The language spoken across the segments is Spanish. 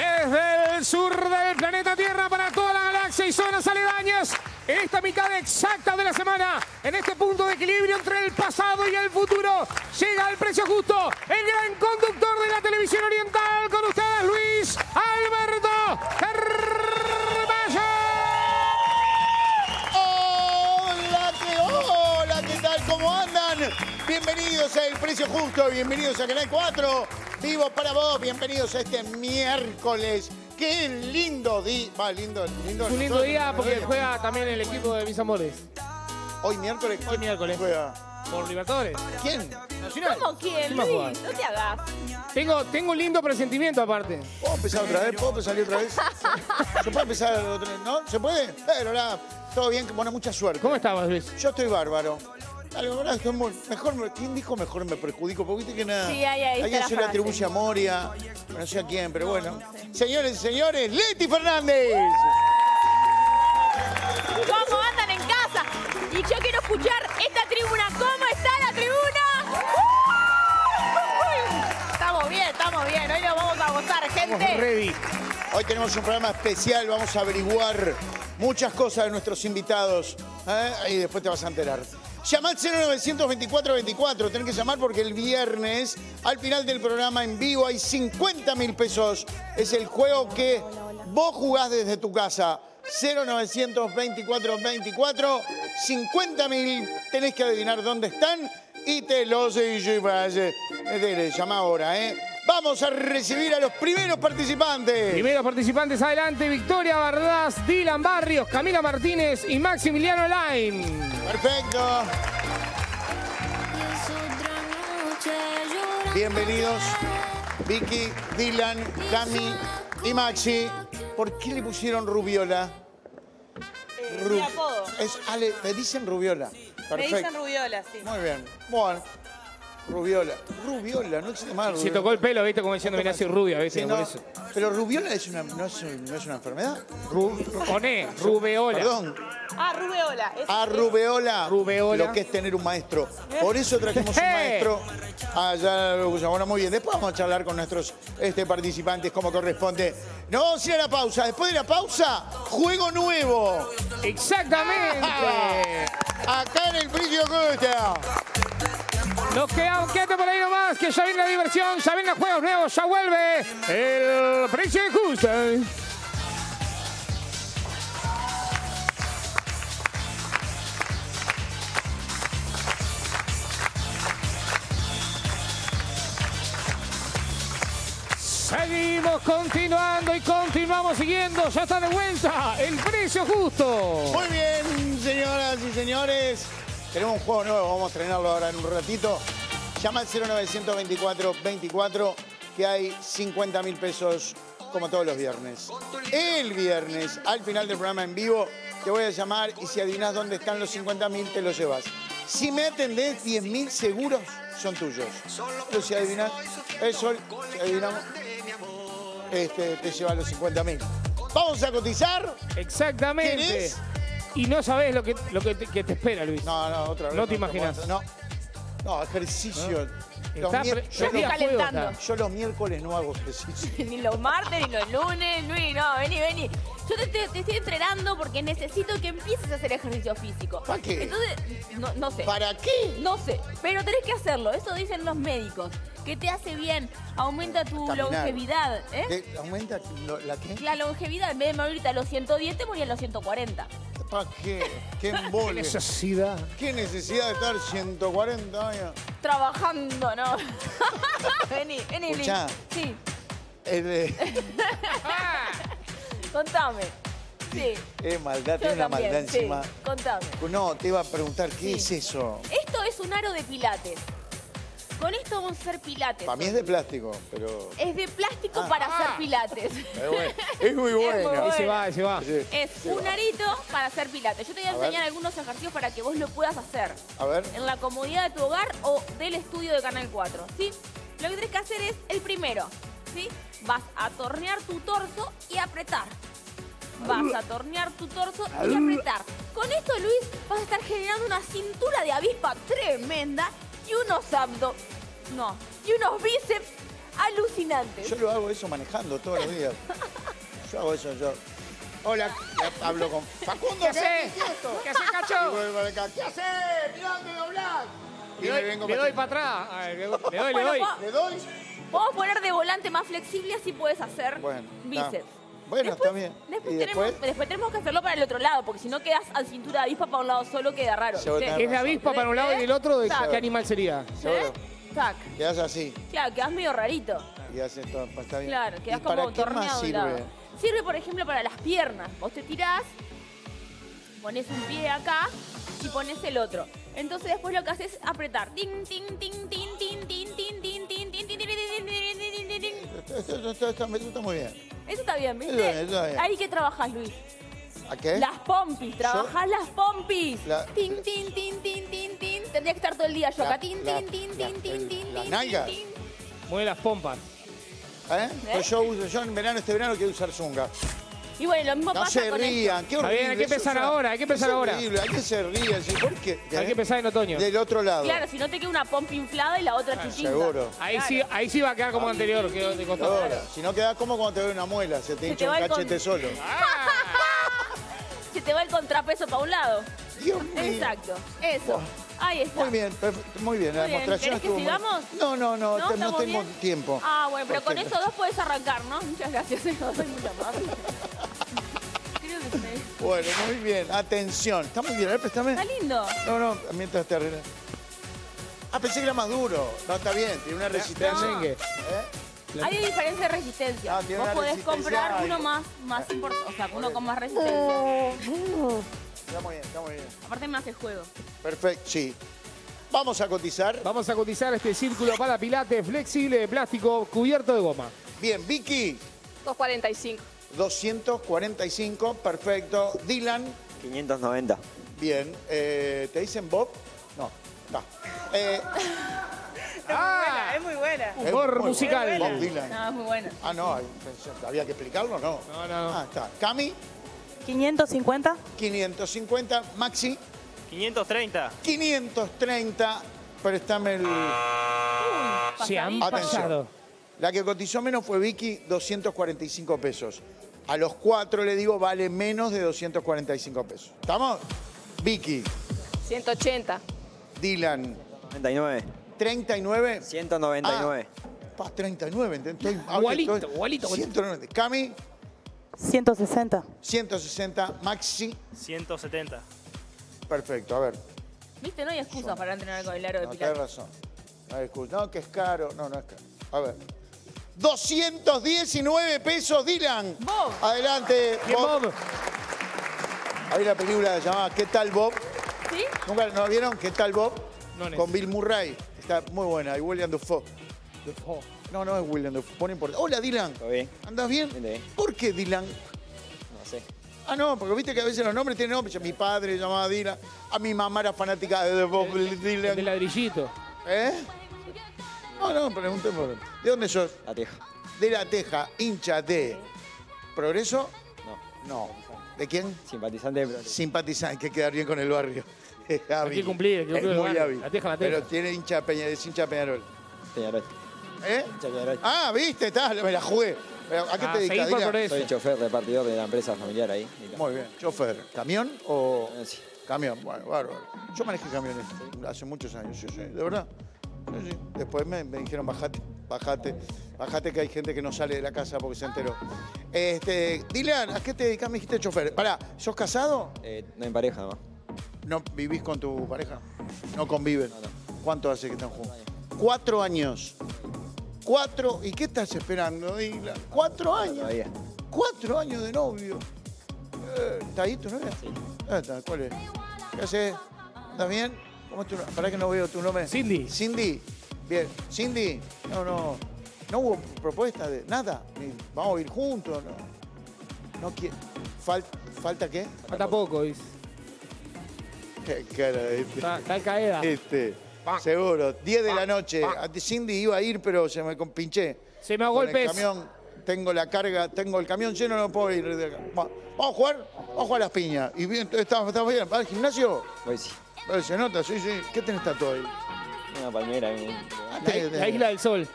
Desde el sur del planeta Tierra para toda la galaxia y zonas aledañas, esta mitad exacta de la semana, en este punto de equilibrio entre el pasado y el futuro, llega el precio justo, el gran conductor de la televisión oriental, con ustedes Luis Alberto Carballo. Hola, hola, ¿qué tal? ¿Cómo andan? Bienvenidos a El Precio Justo, bienvenidos a Canal 4, vivo para vos, bienvenidos a este miércoles. Qué lindo día, va, lindo, lindo. Es un lindo día porque juega también el equipo de mis amores Hoy miércoles. Hoy miércoles. Juega. por Libertadores. ¿Quién? Nacional. ¿Cómo quién, ¿Quién va a Luis? No te hagas. Tengo, tengo un lindo presentimiento aparte. ¿Puedo empezar otra vez? ¿Puedo salir otra vez? ¿Se puede empezar otra vez? ¿No? ¿Se puede? Pero nada, todo bien, bueno, mucha suerte. ¿Cómo estabas, Luis? Yo estoy bárbaro. Algo, mejor, me- ¿quién dijo mejor me perjudico? Porque viste que nada. Sí, ahí- ahí alguien se le atribuye a Moria, no sé a quién, pero bueno. Señores y señores, Leti Fernández. ¿Cómo andan en casa? Y yo quiero escuchar esta tribuna. ¿Cómo está la tribuna? Estamos bien, estamos bien. Hoy nos vamos a gozar, Estamos gente. ready. Hoy tenemos un programa especial, vamos a averiguar muchas cosas de nuestros invitados. ¿eh? Y después te vas a enterar. Llama al 0924-24, tenés que llamar porque el viernes, al final del programa en vivo, hay 50 mil pesos. Es el juego que vos jugás desde tu casa. 0924-24, 50 mil, tenés que adivinar dónde están y te los llevas. Eh, Llama ahora, ¿eh? Vamos a recibir a los primeros participantes. Primeros participantes adelante, Victoria Bardaz, Dylan Barrios, Camila Martínez y Maximiliano Lain. Perfecto. Bienvenidos, Vicky, Dylan, Cami y Maxi. ¿Por qué le pusieron Rubiola? Eh, Ru- mi apodo. Es Ale, me dicen Rubiola. Me Perfecto. dicen Rubiola, sí. Muy bien. Bueno, Rubiola. Rubiola, no existe más. Se Rubiola. tocó el pelo, viste, como diciendo, mirá, soy rubia, viste, Sí, por no, eso. Pero Rubiola es una, no, es, no es una enfermedad. Ru- Poné, rubeola. Perdón. Ah, Rubeola. Es- A Rubeola, Rubeola. lo que es tener un maestro. Por eso trajimos un ¡Eh! maestro. Allá lo usamos. Bueno, muy bien. Después vamos a charlar con nuestros este, participantes como corresponde. Nos vamos a ir a la pausa. Después de la pausa, juego nuevo. Exactamente. Acá en el Brillo Nos quedamos, quédate por ahí nomás, que ya viene la diversión, ya vienen los juegos nuevos, ya vuelve el precio justo. Seguimos continuando y continuamos siguiendo. Ya está de vuelta el precio justo. Muy bien, señoras y señores. Tenemos un juego nuevo, vamos a estrenarlo ahora en un ratito. Llama al 0924-24, que hay 50 mil pesos como todos los viernes. El viernes, al final del programa en vivo, te voy a llamar y si adivinas dónde están los 50 mil, te los llevas. Si me atendés, 10 mil seguros son tuyos. Pero si adivinas, eso, si adivinamos, este, te llevas los 50 mil. Vamos a cotizar. Exactamente. ¿Querés? Y no sabés lo que, lo que, te, que te espera, Luis. No, no, otra vez. No te imaginas. No, no ejercicio. Los Está pre- yo, los, calentando. yo los miércoles no hago ejercicio. Ni los martes, ni los lunes, Luis, no, vení, vení. Yo te, te- te estoy entrenando porque necesito que empieces a hacer ejercicio físico. ¿Para qué? Entonces, no, no sé. ¿Para qué? No sé, pero tenés que hacerlo. Eso dicen los médicos. Que te hace bien, aumenta tu Caminar. longevidad. ¿eh? ¿Qué? ¿Aumenta lo- la qué? La longevidad, en vez de morirte a los 110, te morías a los 140. ¿Para qué? ¿Qué Qué necesidad. ¿Qué necesidad de estar 140 años? Trabajando, ¿no? vení, vení. Escuchá. Sí, Es de... contame. Sí. Es maldad, tiene una también, maldad sí, encima. Contame. No, te iba a preguntar, ¿qué Sí. es eso? Esto es un aro de pilates. Con esto vamos a hacer pilates. Para mí es de plástico, pero... Es de plástico Ah. para Ah. hacer pilates. Es, bueno. Es muy bueno. muy Ahí se va, ahí se va. Sí, Es un va. arito para hacer pilates. Yo te voy a, A ver. enseñar algunos ejercicios para que vos lo puedas hacer A ver. en la comodidad de tu hogar o del estudio de Canal 4, ¿sí? Lo que tenés que hacer es el primero, ¿sí? Vas a tornear tu torso y apretar. Vas a tornear tu torso y apretar. Con esto, Luis, vas a estar generando una cintura de avispa tremenda y unos abdo... No, y unos bíceps alucinantes. Yo lo hago eso manejando todos los días. Yo hago eso, yo. Hola, ya hablo con Facundo, ¿Qué ¿qué haces? ¿Qué haces, cacho? ¿qué haces? Mirá dónde doblás. Y Le me doy, vengo le para doy atrás. para atrás. A ver, le doy, le doy. le Bueno, doy. pa- ¿Le doy? Podemos poner de volante más flexible, así puedes hacer Bueno, bíceps. Bueno, Después- está bien. Después ¿Y tenemos, después? después tenemos que hacerlo para el otro lado, porque si no quedas a cintura de avispa para un lado solo, queda raro. Tener Es de avispa para un lado y el otro, ¿de Tac. qué animal sería? Seguro. ¿Eh? Tac. Quedás así Claro, quedás medio rarito. y haces todo. Está bien. Claro, ¿Y quedás para como qué más torneado de un lado. sirve? Sirve, por ejemplo, para las piernas. Vos te tirás, pones un pie acá y pones el otro. Entonces después lo que haces es apretar. Tin, tin, tin, tin, eso está muy bien. Eso está bien, ¿viste? eso está bien. Ahí que trabajas, Luis. ¿A qué? Las pompis, trabajás las pompis. La- Tin, tin, tin, tin, tin, tin. Tendría que estar todo el día yo acá. Tin, la- tin, tin, la- tin, tin, el- tin, las tin, nalgas. tin, tin. Mueve las pompas. ¿Eh? Pues yo, uso, yo en verano, este verano quiero usar zunga. Y bueno, lo mismo No pasa se con rían, esto. qué horrible. bien, hay que eso empezar ahora, hay que empezar es ahora. horrible, hay que se ríen, ¿sí? ¿por qué? Hay que empezar en otoño. Del otro lado. Claro, si no te queda una pompa inflada y la otra chiquita. Seguro. Ahí Claro. sí, ahí sí va a quedar como anterior, que de costado. Ahora, si no queda como cuando te ve una muela, se te hincha te un va el cachete con- solo. Se te va el contrapeso para un lado. Dios mío. Exacto, eso. Ahí está. Muy bien, muy bien. La Muy bien. demostración ¿Querés que estuvo muy- sigamos? No, no, no, te- no ¿Estamos tengo bien? tiempo. Ah, bueno, pero con esos dos puedes arrancar, ¿no? Muchas gracias, no soy muy amable. Bueno, muy bien. Atención. Está muy bien. A ver, préstame. Está lindo. No, no, mientras te arreglas. Ah, pensé que era más duro. No, está bien, tiene una resistencia. Merengue. ¿Eh? Hay diferencia de resistencia. Ah, tiene Vos podés resistencia, comprar uno más, más importante, o sea, uno con más resistencia. Está muy bien, está muy bien. Aparte me hace juego. Perfecto, sí. Vamos a cotizar. Vamos a cotizar este círculo para pilates flexible de plástico cubierto de goma. Bien, Vicky, 245. 245, perfecto. Dylan, 590. bien. Eh, ¿Te dicen Bob? No, está. Eh, ¡Ah! Es muy buena. Humor muy musical. bueno, Bob Dylan. No, es muy bueno. Ah, no, había que explicarlo, ¿no? No, no, no. Ah, está. Cami, 550. 550. Maxi, 530. 530. Préstame el... Se han Atención. pasado. La que cotizó menos fue Vicky, 245 pesos. A los cuatro le digo, vale menos de 245 pesos. ¿Estamos? Vicky, 180. Dylan, 99. 39. 199. Ah, pa, 39, ¿entendés? Estoy- Igualito, estoy- igualito, igualito. 190. Cami, 160. 160. Maxi, 170. perfecto. A ver, Viste, no hay excusa para entrenar con el aro de no, pilates. razón. No hay excusa. No, que es caro. No, no es caro. A ver. 219 pesos, Dylan. Bob. Adelante, Bob. Bob. Hay una película llamada ¿Qué tal Bob? ¿Sí? ¿Nunca no la vieron? ¿Qué tal Bob? No. Con Bill Murray. Está muy buena. Y William Dafoe. Oh. No, no es William Dafoe. Pone por... Hola, Dylan. ¿Todo bien? ¿Andás bien? Bien, bien. ¿Por qué Dylan? No sé. Ah, no, porque viste que a veces los nombres tienen nombres. Mi padre llamaba Dylan. A mi mamá era fanática de Bob El de Dylan. ladrillito. ¿Eh? No, no, pregunté por... ¿De dónde sos? La Teja. De La Teja, hincha de... ¿Progreso? No. No. ¿De quién? Simpatizante de Progreso. Simpatizante, hay que quedar bien con el barrio. Es hábil. que cumplir, hay que Es cumplir el muy hábil. La Teja, la Teja. Pero tiene hincha Peña, es hincha Peñarol. Peñarol. ¿Eh? Hincha Peñarol. Ah, viste, está, me la jugué. ¿A qué Ah, te dedicas? por. Soy chofer repartidor de la empresa familiar ahí. Muy bien. ¿Chofer? ¿Camión o...? Eh, sí. Camión, bueno, bárbaro. Yo manejé camiones hace muchos años, sí, sí, de verdad. Sí, sí. Después me, me dijeron, bajate, bajate, bajate que hay gente que no sale de la casa porque se enteró. Este, Dylan, ¿a qué te dedicas? Me dijiste chofer. Pará, ¿sos casado? Eh, no en pareja. ¿No vivís con tu pareja? No conviven. No, no. ¿Cuánto hace que están juntos? Cuatro años. Cuatro. ¿Y qué estás esperando, Dylan? Cuatro años. Todavía. Cuatro años de novio. Eh, ¿Está ahí tu novia? Sí. Ah, está, ¿Cuál es? ¿Qué haces? ¿Estás bien? ¿Cómo es tu nombre? Pará que no veo tu nombre. Cindy. Cindy. Bien. Cindy. No, no. No hubo propuesta de nada. Ni Vamos a ir juntos. No. No quiere. ¿Falta qué? Falta poco, dice. Qué cara de este. Está, está caída. Este. Seguro. 10 de la noche. Cindy iba a ir, pero se me compinché. Se me ahogó Con el pez. camión, tengo la carga, tengo el camión lleno, no puedo ir. de acá. Va- Vamos a jugar, vamos a jugar a las piñas. Y bien, estamos, estamos bien. ¿Vas al gimnasio? Voy sí. Eh, Se nota, sí, sí. ¿Qué tenés tatuado ahí? Una palmera. un- Ah, La, te- la isla del sol.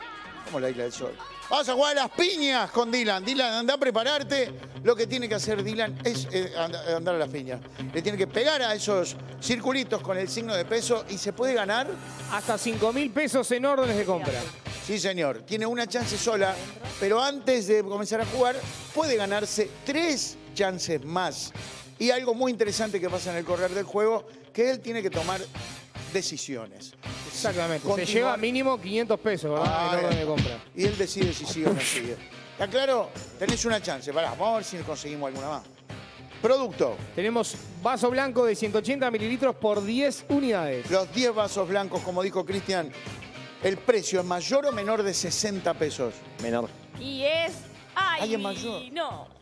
Como la isla del sol. Vamos a jugar a las piñas con Dylan. Dylan, anda a prepararte. Lo que tiene que hacer Dylan es eh, and- andar a las piñas. Le tiene que pegar a esos circulitos con el signo de peso y se puede ganar. Hasta 5 mil pesos en órdenes de compra. Sí, señor. Tiene una chance sola, pero antes de comenzar a jugar, puede ganarse tres chances más. Y algo muy interesante que pasa en el correr del juego, que él tiene que tomar decisiones. Exactamente. Se lleva mínimo 500 pesos, ¿verdad? Ah, en orden bien. de compra. Y él decide si sigue o no sigue. ¿Está claro? Tenés una chance. Pará, vamos a ver si conseguimos alguna más. Producto. Tenemos vaso blanco de 180 mililitros por 10 unidades. Los 10 vasos blancos, como dijo Cristian, el precio es mayor o menor de 60 pesos. Menor. Y es. ¡Ay! Ay, es mayor. No.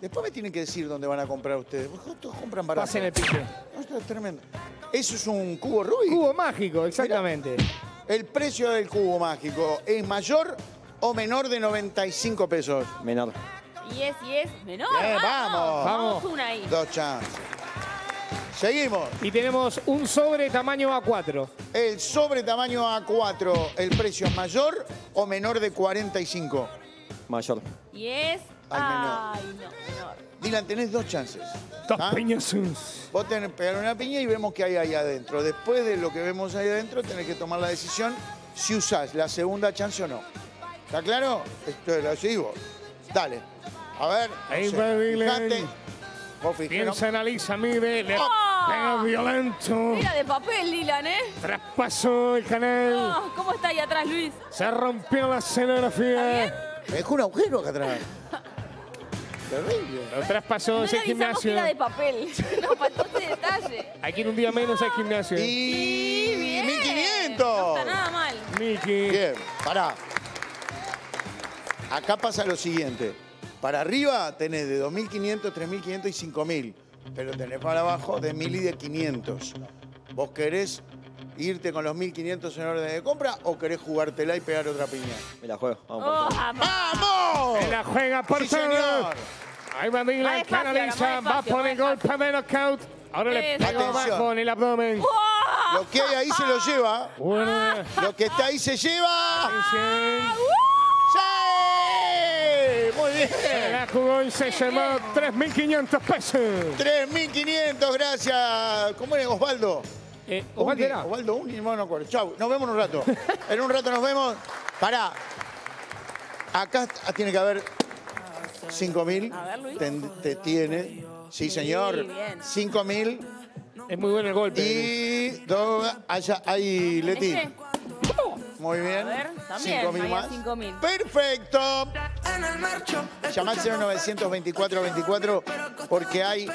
Después me tienen que decir dónde van a comprar ustedes. Porque compran barato. Pasen el pique. No, esto es tremendo. Eso es un cubo Rubik. Cubo mágico, exactamente. El precio del cubo mágico es mayor o menor de 95 pesos. Menor. Y es, y es menor. Bien, vamos. Vamos una ahí. Dos chances. Seguimos. Y tenemos un sobre tamaño A4. El sobre tamaño A4, ¿el precio es mayor o menor de 45? Mayor. Y es. Ay, Ay, no, menor. Dylan, tenés dos chances. Dos ¿Ah? peñazos. Vos tenés que pegar una piña y vemos qué hay ahí adentro. Después de lo que vemos ahí adentro, tenés que tomar la decisión si usás la segunda chance o no. ¿Está claro? Esto lo decís vos. Dale. A ver. Ahí va Dylan. Piensa, analiza, mide, le pega violento. Era de papel, Dylan, ¿eh? Traspasó el canal. Ah, ¿Cómo está ahí atrás, Luis? Se rompió la escenografía. Me dejó un agujero acá atrás. Terrible. Lo traspasó No ese que gimnasio. era de papel. Nos faltó ese detalle. Hay que ir un día menos al gimnasio. Y bien. 1500. No está nada mal. Miki. Bien, pará. Acá pasa lo siguiente. Para arriba tenés de 2.500, 3.500 y 5.000. Pero tenés para abajo de 1.000 y de 500. ¿Vos querés irte con los 1.500 en orden de compra o querés jugártela y pegar otra piña? Me la juego. Vamos Oh, jamás. ¡Vamos! Se la juega por ¡Sí, señor! Ahí va Dylan, que analiza, va por el golpe de knockout. Ahora le pegó abajo en el abdomen. Lo que hay ahí se lo lleva. Bueno, Lo que está ahí se lleva. ¡Sí! Muy bien. Se la jugó y se llevó 3.500 pesos. 3.500, gracias. ¿Cómo es Osvaldo? Eh, Osvaldo Uni, Uni, no me acuerdo. Chau, nos vemos en un rato. En un rato nos vemos. Pará. Acá tiene que haber 5.000. A ver, Luis. Te, te tiene. Sí, señor. bien. 5.000. Es muy bueno el golpe. Y dos. Allá hay Leti. Este, Muy bien. A ver, también, 5.000 había más. 5.000. Perfecto. Llama al 0924 24 porque hay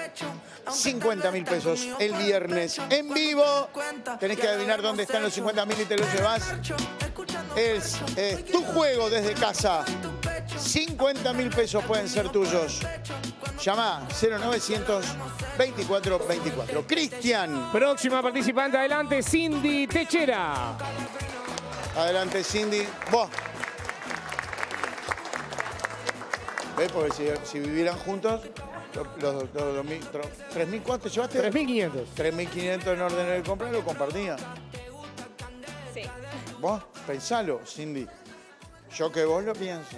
50 mil pesos el viernes en vivo. Tenés que adivinar dónde están los 50 mil y te los llevas. Es, es tu juego desde casa. 50 mil pesos pueden ser tuyos. Llama 0900 24 24. Cristian. Próxima participante adelante, Cindy Techera. Adelante, Cindy. Vos. ¿Ves? Porque si, si vivieran juntos, los, los, los, dos mil- tro- 3.000, ¿cuánto llevaste? 3.500. 3.500 en orden de compra, lo compartía. Sí. Vos, pensalo, Cindy. Yo que vos lo pienso.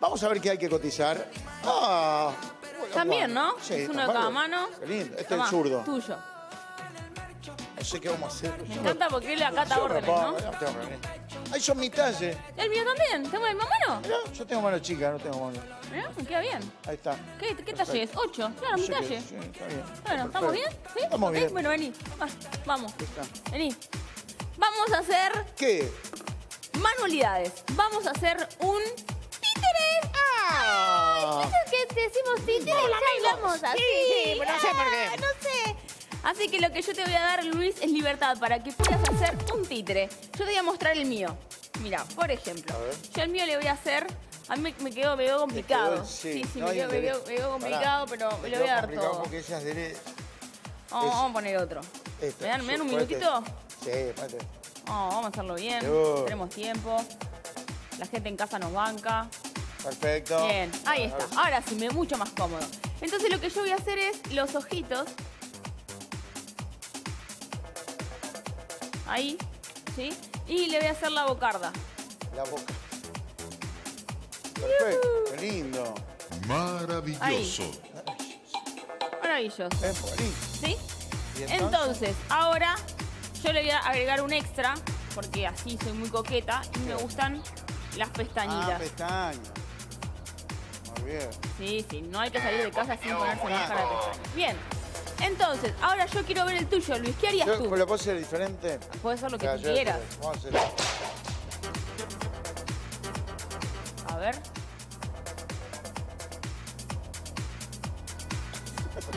Vamos a ver qué hay que cotizar. Ah, bueno, También, bueno. ¿no? Sí, es uno de cada mano. Qué lindo. Este Tomá, es el zurdo. Tuyo. No sé qué vamos a hacer. Me encanta porque él acata órdenes, ¿no? Ahí son mi talle. El mío también. ¿Tengo la misma mano? Mirá, yo tengo mano chica, no tengo mano. Mirá, me queda bien. Ahí está. ¿Qué, qué talle es? ¿Ocho? Claro, mi Sí, talle. sí, está bien. Bueno, ¿estamos Perfecto. bien? ¿Sí? Estamos ¿Ok? bien. Bueno, vení. Va, vamos. está. Vení. Vamos a hacer ¿Qué? manualidades. Vamos a hacer un títere. Ah. ¿Eso que decimos títere? Ya hablamos así. sí, pero no sé por qué. Ah, No sé. Así que lo que yo te voy a dar, Luis, es libertad para que puedas hacer un títere. Yo te voy a mostrar el mío. Mira, por ejemplo, yo el mío le voy a hacer... A mí me, me quedó, me quedó complicado. quedó- sí, sí, no me, quedó, me, quedó, interés. me quedó Pará, complicado, pero le quedó voy a dar todo. porque ella es de... Vamos, es- vamos a poner otro. Esto, ¿Me dan, me dan un minutito? Sí, ponete. Oh, vamos a hacerlo bien. Tenemos tiempo. La gente en casa nos banca. Perfecto. Bien, ahí está. Ahora sí, me mucho más cómodo. Entonces lo que yo voy a hacer es los ojitos. Ahí, ¿sí? Y le voy a hacer la bocarda. La boca. Perfecto, qué lindo. Maravilloso. Maravilloso. Es buenísimo. ¿Sí? ¿Y entonces? Entonces, ahora yo le voy a agregar un extra, porque así soy muy coqueta y me gustan las Ah, pestañitas. pestañas. Muy bien. Sí, sí, no hay que salir de casa sin ponerse máscara de pestañas. Bien. Entonces, ahora yo quiero ver el tuyo, Luis. ¿Qué harías Yo, tú? ¿Pero lo puedo hacer diferente? Puedes hacer lo que tú quieras. Vamos a hacerlo. A ver.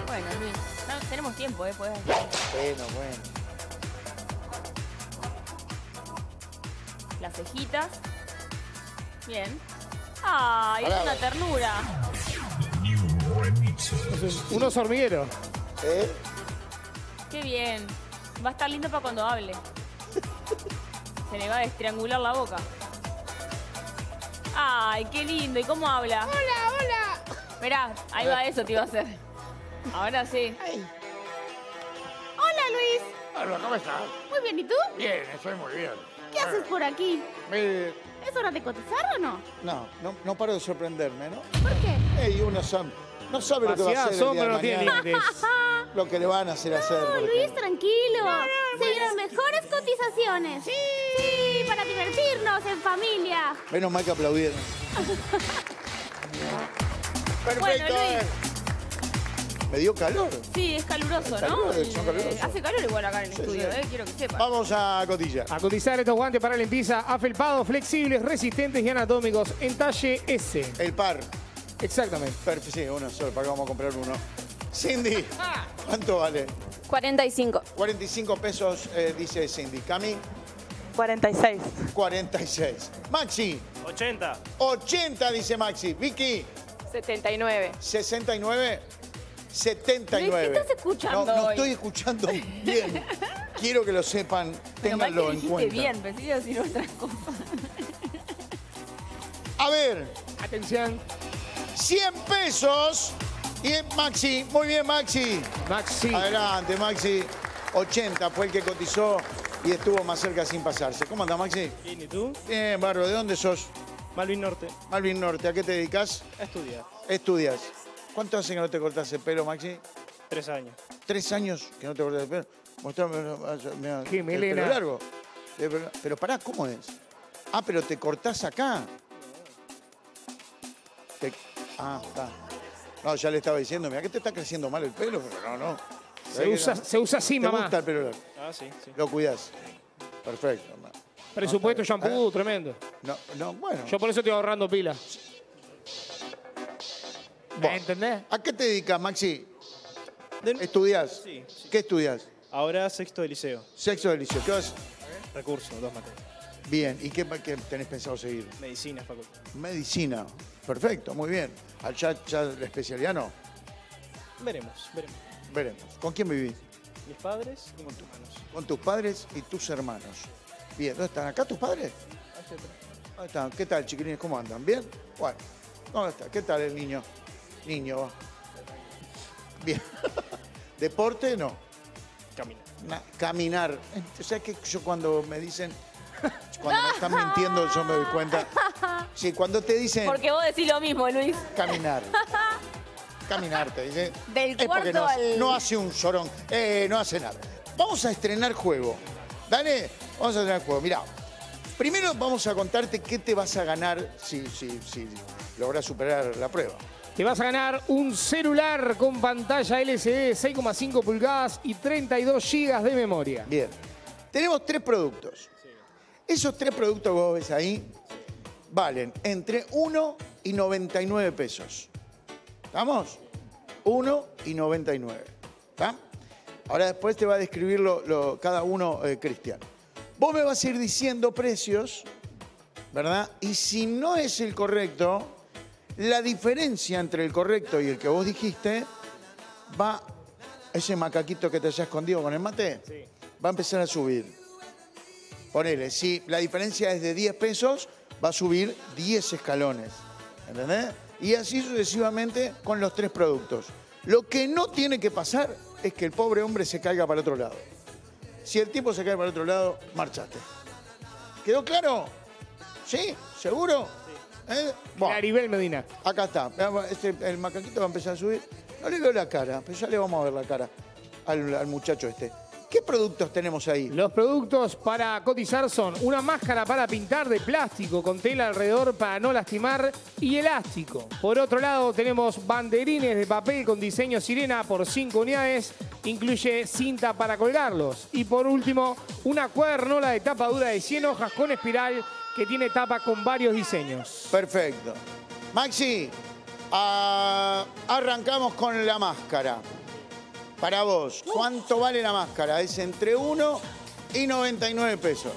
Bueno, Luis, no, tenemos tiempo, ¿eh? Podés hacer Bueno, bueno. las cejitas. Bien. ¡Ay, es una ternura! Un oso hormiguero. ¿Eh? ¡Qué bien! Va a estar lindo para cuando hable. Se le va a destriangular la boca. ¡Ay, qué lindo! ¿Y cómo habla? ¡Hola, hola! Esperá, ahí va eso, te iba a hacer. Ahora sí. Hola Luis, Hola, ¿cómo estás? muy bien, ¿y tú? Bien, estoy muy bien. ¿Qué haces por aquí? ¿Es hora de cotizar o no? no, no, no paro de sorprenderme, ¿no? ¿Por qué? Ey, uno son, no sabe lo que va a hacer el son, día de no tiene lo que le van a hacer hacer. No, Luis, ejemplo. tranquilo. Se vienen mejores cotizaciones. Sí. Sí, para divertirnos en familia. Menos mal que aplaudieron. Perfecto. Bueno, Luis. Me dio calor. Sí, es caluroso, ¿no? Caluroso, son Eh, calurosos. Hace calor igual acá en el Sí, estudio, sí. ¿eh? Quiero que sepas. Vamos a cotilla. A cotizar estos guantes para limpieza afelpados, flexibles, resistentes y anatómicos en talle S. El par. Exactamente. Perfecto, sí, uno solo, para que vamos a comprar uno. Cindy, ¿cuánto vale? 45. 45 pesos, eh, dice Cindy. Cami, 46. 46. Maxi, 80. 80, dice Maxi. Vicky, 79. 69. 79. Luis, ¿qué estás escuchando No, no hoy? estoy escuchando bien. Quiero que lo sepan, Pero ténganlo en cuenta. bien, a decir otra cosa. A ver, Atención. 100 pesos. Y Maxi, muy bien Maxi. Maxi. Adelante, Maxi. 80 fue el que cotizó y estuvo más cerca sin pasarse. ¿Cómo anda, Maxi? Bien, ¿y tú? Bien, Barro, ¿de dónde sos? Malvin Norte. Malvin Norte, ¿a qué te dedicas? A estudiar. Estudias. ¿Cuánto hace que no te cortas el pelo, Maxi? Tres años. ¿Tres años que no te cortas el pelo? Mostrame, el pelo largo. Pero, pero pará, ¿cómo es? Ah, pero te cortás acá. Te- Ah, está. No, ya le estaba diciendo, mira que te está creciendo mal el pelo, pero no, no. Se usa, se usa así, ¿Te mamá. gusta el pelo largo? Ah, sí, sí. Lo cuidás. Perfecto. ma. Presupuesto No, shampoo, tremendo. No, no, bueno. Yo por eso estoy ahorrando pila. Bueno. ¿Entendés? ¿A qué te dedicas, Maxi? De- ¿Estudias? Sí, sí. ¿Qué estudias? Ahora sexto de liceo. Sexo del liceo. ¿Qué vas? Recurso, dos materias. Bien. ¿Y qué, qué tenés pensado seguir? Medicina, facultad. Medicina. Perfecto, muy bien. ¿Al ya, ya la especialidad no? Veremos, veremos. Veremos. ¿Con quién vivís? Mis padres y mis hermanos. Con tus padres y tus hermanos. Bien, ¿dónde están? ¿Acá tus padres? ¿Dónde están? ¿Qué tal, chiquilines? ¿Cómo andan? ¿Bien? Bueno, ¿dónde está? ¿Qué tal el niño? Niño, va. Bien. ¿Deporte? No. Camina. Na- caminar. O sea que yo cuando me dicen, cuando me están mintiendo, yo me doy cuenta. Sí, cuando te dicen Porque vos decís lo mismo, Luis. caminar. Caminar, te dice. Del es porque cuarto no, al- no hace un llorón, eh, no hace nada. Vamos a estrenar juego. Dale, vamos a estrenar juego. Mirá, primero vamos a contarte qué te vas a ganar si, si, si logras superar la prueba. Te vas a ganar un celular con pantalla LCD de 6,5 pulgadas y 32 GB de memoria. Bien. Tenemos tres productos. Esos tres productos que vos ves ahí valen entre 1 y 99 pesos. ¿Estamos? 1 y 99. ¿Está? Ahora después te va a describir lo- lo- cada uno, eh, Cristian. Vos me vas a ir diciendo precios, ¿verdad? Y si no es el correcto, la diferencia entre el correcto y el que vos dijiste va, ese macaquito que te haya escondido con el mate, va a empezar a subir. Ponele, si la diferencia es de 10 pesos, va a subir 10 escalones. ¿Entendés? Y así sucesivamente con los tres productos. Lo que no tiene que pasar es que el pobre hombre se caiga para otro lado. Si el tipo se cae para otro lado, marchaste. ¿Quedó claro? ¿Sí? ¿Seguro? ¿Eh? Claribel Medina. acá está. Este- el macaquito va a empezar a subir. No le veo la cara, pero ya le vamos a ver la cara al, al muchacho este. ¿Qué productos tenemos ahí? Los productos para cotizar son una máscara para pintar de plástico con tela alrededor para no lastimar y elástico. Por otro lado tenemos banderines de papel con diseño sirena por 5 unidades, incluye cinta para colgarlos. Y por último, una cuadernola de tapa dura de 100 hojas con espiral que tiene tapa con varios diseños. Perfecto. Maxi, ah, arrancamos con la máscara. Para vos, ¿cuánto vale la máscara? Es entre 1 y 99 pesos.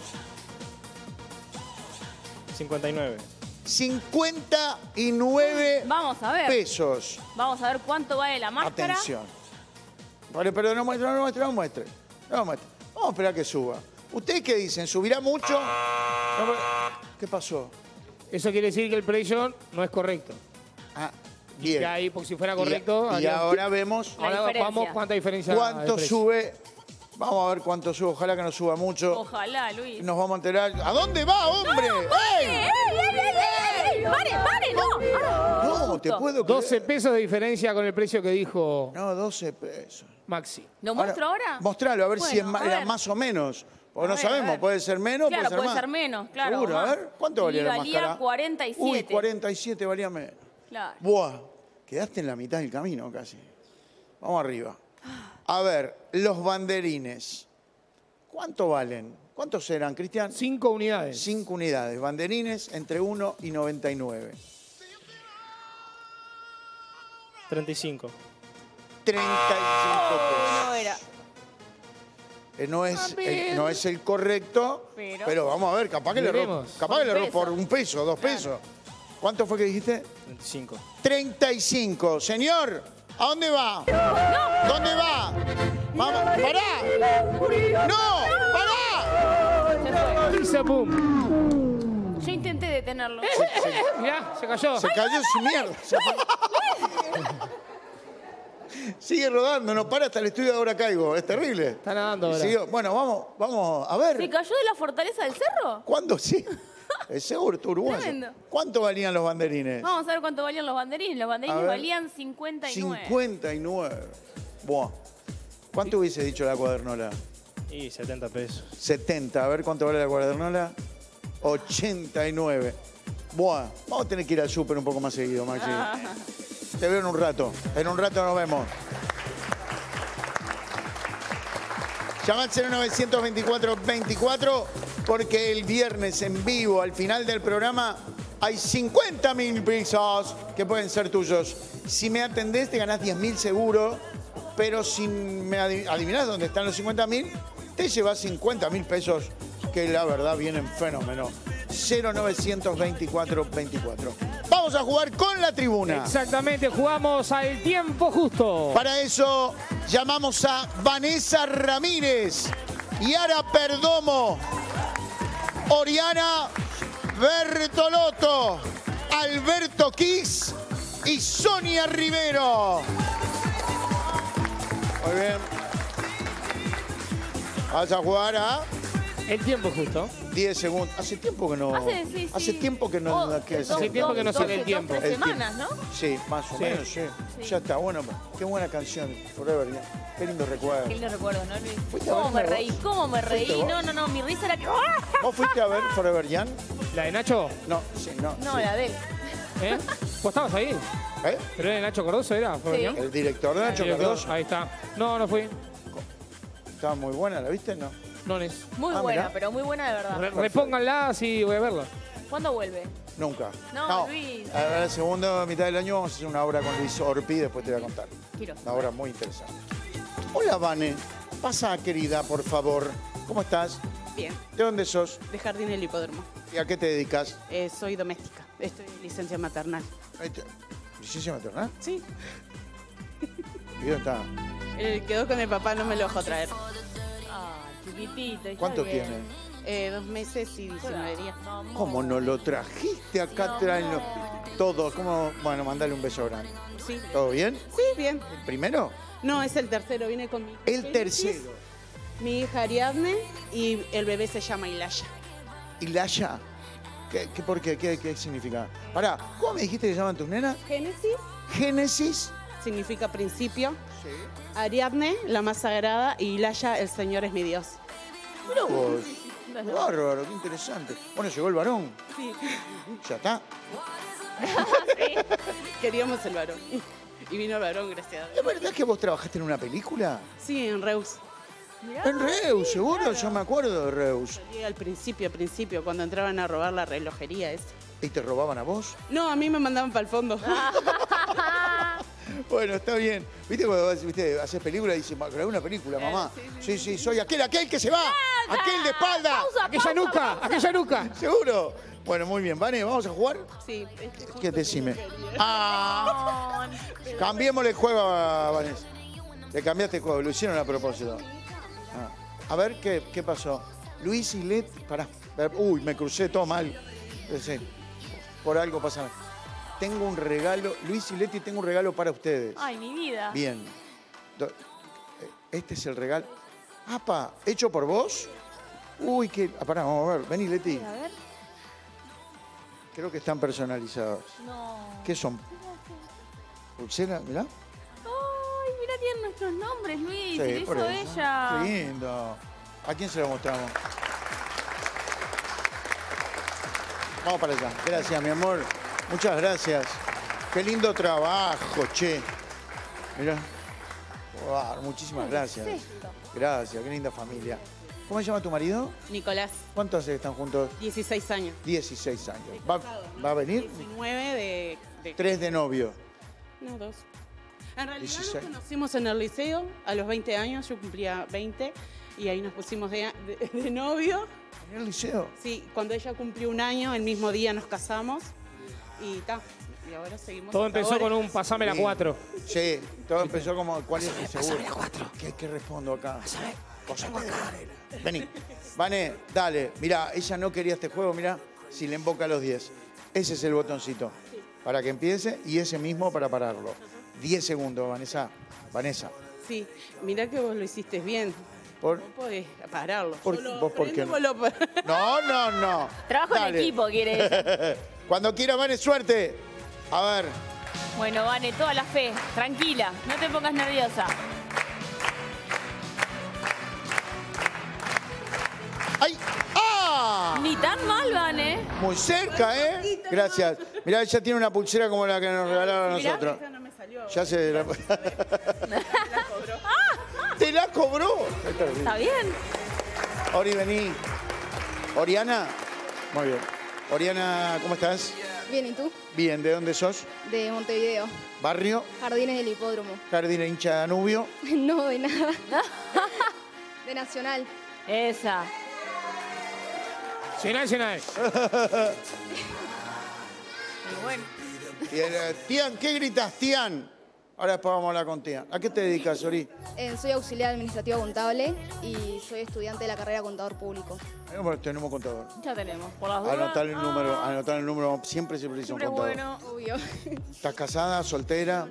59. 59 Vamos a ver. pesos. Vamos a ver cuánto vale la máscara. Atención. Vale, pero no muestre, no muestre, no muestre. No muestre. Vamos a esperar que suba. ¿Ustedes qué dicen? ¿Subirá mucho? No, ¿Qué pasó? Eso quiere decir que el precio no es correcto. Ah, bien. que ahí, porque si fuera Y- correcto, Y, ahora vemos ahora diferencia. vamos cuánta diferencia. cuánto sube. Vamos a ver cuánto sube. Ojalá que no suba mucho. Ojalá, Luis. Nos vamos a enterar. ¿A dónde va, hombre? ¡Ey! ¡Ey, ey, ey, ey! ¡Pare, pare! ¡No! Ah, No, te justo. puedo creer. 12 pesos de diferencia con el precio que dijo No, 12 pesos. Maxi. ¿Lo muestro ahora? Mostralo, a ver si es ver. más o menos. A no ver, sabemos, puede ser menos, Claro, puede ser puede más. ser menos, claro, Seguro, a más. ver, ¿cuánto Y valía la valía máscara? 47. Uy, 47 valía menos. Claro. Buah, quedaste en la mitad del camino casi. Vamos arriba. A ver, los banderines. ¿Cuánto valen? ¿Cuántos eran, Cristian? 5 unidades. Cinco unidades. Banderines entre 1 y 99. 35. 35 pesos. No era. Eh, no, es, el, no es el correcto, pero, Pero- vamos a ver, capaz que le Veremos. capaz Por que le por un peso, dos pesos. ¿Cuánto fue que dijiste? 35. 35. Señor, ¿a dónde va? ¿Dónde va? Vamos, ¡pará! ¡No! ¡Pará! Se fue. Pizza boom. Yo intenté detenerlo. Mirá, se cayó. Se cayó su mierda. Sigue rodando, no para hasta el estudio de ahora caigo. Es terrible. Está nadando ahora. Bueno, vamos, vamos a ver. ¿Se cayó de la fortaleza del cerro? ¿Cuándo sí? Es seguro, tú uruguayo. Tremendo. ¿Cuánto valían los banderines? Vamos a ver cuánto valían los banderines. Los banderines valían 59. 59. Buah. ¿Cuánto hubiese dicho la cuadernola? Y 70 pesos. 70. A ver cuánto vale la cuadernola. 89. Buah. Vamos a tener que ir al súper un poco más seguido, Maxi. Te veo en un rato. En un rato nos vemos. Llama al 0924-24 porque el viernes en vivo, al final del programa, hay 50 mil pesos que pueden ser tuyos. Si me atendés, te ganás 10 mil seguro, pero si me adi- adivinás dónde están los 50 mil, te llevas 50 mil pesos que la verdad vienen fenómeno. 0924-24. Vamos a jugar con la tribuna. Exactamente, jugamos al tiempo justo. Para eso llamamos a Vanessa Ramírez, Yara Perdomo, Oriana Bertolotto, Alberto Kiss y Sonia Rivero. Muy bien. Vas a jugar El tiempo justo. 10 segundos. Hace tiempo que no. Hace, sí, sí. tiempo que no. Oh, que dos- Hace tiempo que no sale el tiempo. dos, tres semanas, ¿no? Sí, más o Sí. menos, sí. Ya está, bueno. Qué buena canción, Forever. Young. Qué lindo recuerdo. Qué lindo recuerdo, ¿no, Luis? ¿Fuiste a ¿Cómo me reí? vos? ¿Cómo me ¿Fuiste reí? No, no, no, mi risa era que... ¿Vos fuiste a ver Forever Young? ¿La de Nacho? No, sí, no. No, sí. la de él. ¿Eh? ¿Vos estabas ahí? ¿Eh? ¿Pero era de Nacho Cordoso era? El director de Nacho Cardoso. Ahí está. No, no fui. Estaba muy buena, ¿la viste? No. Muy Ah, buena, mirá. pero muy buena de verdad. Re- repónganla así voy a verla. ¿Cuándo vuelve? Nunca. No, Luis. A la segunda mitad del año vamos a hacer una obra con Luis Orpi, después te voy a contar. Quiero. Una obra muy interesante. Hola, Vane. Pasa, querida, por favor. ¿Cómo estás? Bien, ¿De dónde sos? de jardín del hipódromo. ¿Y a qué te dedicas? Eh, soy doméstica. Estoy en licencia maternal. Ahí te- ¿Licencia maternal? Sí. ¿Y dónde está? Quedó con el papá, no me lo dejó traer. Chiquitito. ¿Cuánto bien. tiene? Eh, dos meses y 19 días. ¿Cómo no lo trajiste acá? No. Traenlo. Todo. ¿Cómo? Bueno, mandale un beso grande. Sí. ¿Todo bien? Sí, bien. ¿El primero? No, es el tercero. Vine con mi hija El tercero. Mi hija Ariadne y el bebé se llama Ilaya. ¿Y Laya? ¿Qué, qué, ¿Por qué? ¿Qué, qué significa? Pará, ¿cómo me dijiste que se llaman tus nenas? Génesis Génesis. significa principio. Ariadne, la más sagrada, y Laya, el Señor es mi Dios. Mira vos. Bárbaro, qué interesante. Bueno, llegó el varón. Sí. Ya está. Queríamos el varón. Y vino el varón, gracias a Dios. ¿Es verdad que vos trabajaste en una película? Sí, en Reus. En Reus, seguro, yo me acuerdo de Reus. Salí al principio, al principio, cuando entraban a robar la relojería esa. ¿Y te robaban a vos? No, a mí me mandaban para el fondo. Bueno, está bien. ¿Viste cuando viste, haces película y dices, grabé una película, mamá? Sí, sí, soy aquel, aquel que se va. Aquel de espalda. Aquella nuca, aquella nuca. ¿Seguro? Bueno, muy bien. Vane, ¿vamos a jugar? Sí, ¿Qué decime? Ah, cambiémosle el juego a Vanessa. Le cambiaste el juego, lo hicieron a propósito. Ah, A ver, ¿qué, qué pasó? Luis y Let, pará. Uy, me crucé todo mal. Eh, Sí, por algo pasa. Tengo un regalo, Luis y Leti, tengo un regalo para ustedes. Ay, mi vida. Bien. Eh, Este es el regalo. ¡Apa! ¿Hecho por vos? Uy, qué. ah, pará, vamos a ver. Vení, Leti. A ver. Creo que están personalizados. No. ¿Qué son? ¿Pulsera? Mirá. Ay, mira, tienen nuestros nombres, Luis. Sí, se lo por hizo eso. ella. Qué lindo. ¿A quién se lo mostramos? Vamos para allá. Gracias, mi amor. Muchas gracias. Qué lindo trabajo, che. Mirá. Wow, muchísimas gracias. Gracias, qué linda familia. ¿Cómo se llama tu marido? Nicolás, ¿Cuántos hace que están juntos? 16 años. 16 años. ¿Va, va a venir? 19 de... de- Tres de novio. No, dos. En realidad 16. nos conocimos en el liceo a los 20 años, yo cumplía 20 y ahí nos pusimos de, de- de novio. ¿En el liceo? Sí, cuando ella cumplió un año, el mismo día nos casamos y ta. Y ahora seguimos. Todo empezó ahora. con un pasame la Sí. 4. Sí, todo empezó como, ¿cuál es el seguro? ¿Qué, qué respondo acá? Cosa de carrera. Vení. Vane, dale. Mirá, ella no quería este juego, mirá, si le invoca a los 10. Ese es el botoncito. Para que empiece y ese mismo para pararlo. 10 segundos, Vanessa. Vanessa. Sí, mirá que vos lo hiciste bien. Por... Vos podés pararlo. Por- Yo lo vos por qué lo- No, no, no. Trabajo en equipo, quiere. Cuando quiera, Vane, suerte. A ver. bueno, Vane, toda la fe. Tranquila, no te pongas nerviosa. ¡Ay! ¡Ah! Ni tan mal, Vane. Muy cerca, ¿eh? Gracias. Mirá, ella tiene una pulsera como la que nos regalaron a nosotros. no me salió. Ya se la... ¿Te la cobró? Está bien. Ori, vení. Oriana. Muy bien. Oriana, ¿cómo estás? Bien, ¿y tú? Bien, ¿de dónde sos? De Montevideo. ¿Barrio? Jardines del Hipódromo. Jardín hincha de Danubio. no, de nada. de Nacional. Esa. Llená, llená. Bueno. Tian, ¿qué gritas, Tian? Ahora después vamos a hablar con Tian. ¿A qué te dedicas, Ori? Eh, soy auxiliar administrativa contable y soy estudiante de la carrera contador público. Eh, bueno, Tenemos contador. Ya tenemos. Por las dudas. Anotar el número, Ah, anotar el número. Siempre se precisa un contador. bueno. Obvio. ¿Estás casada, soltera,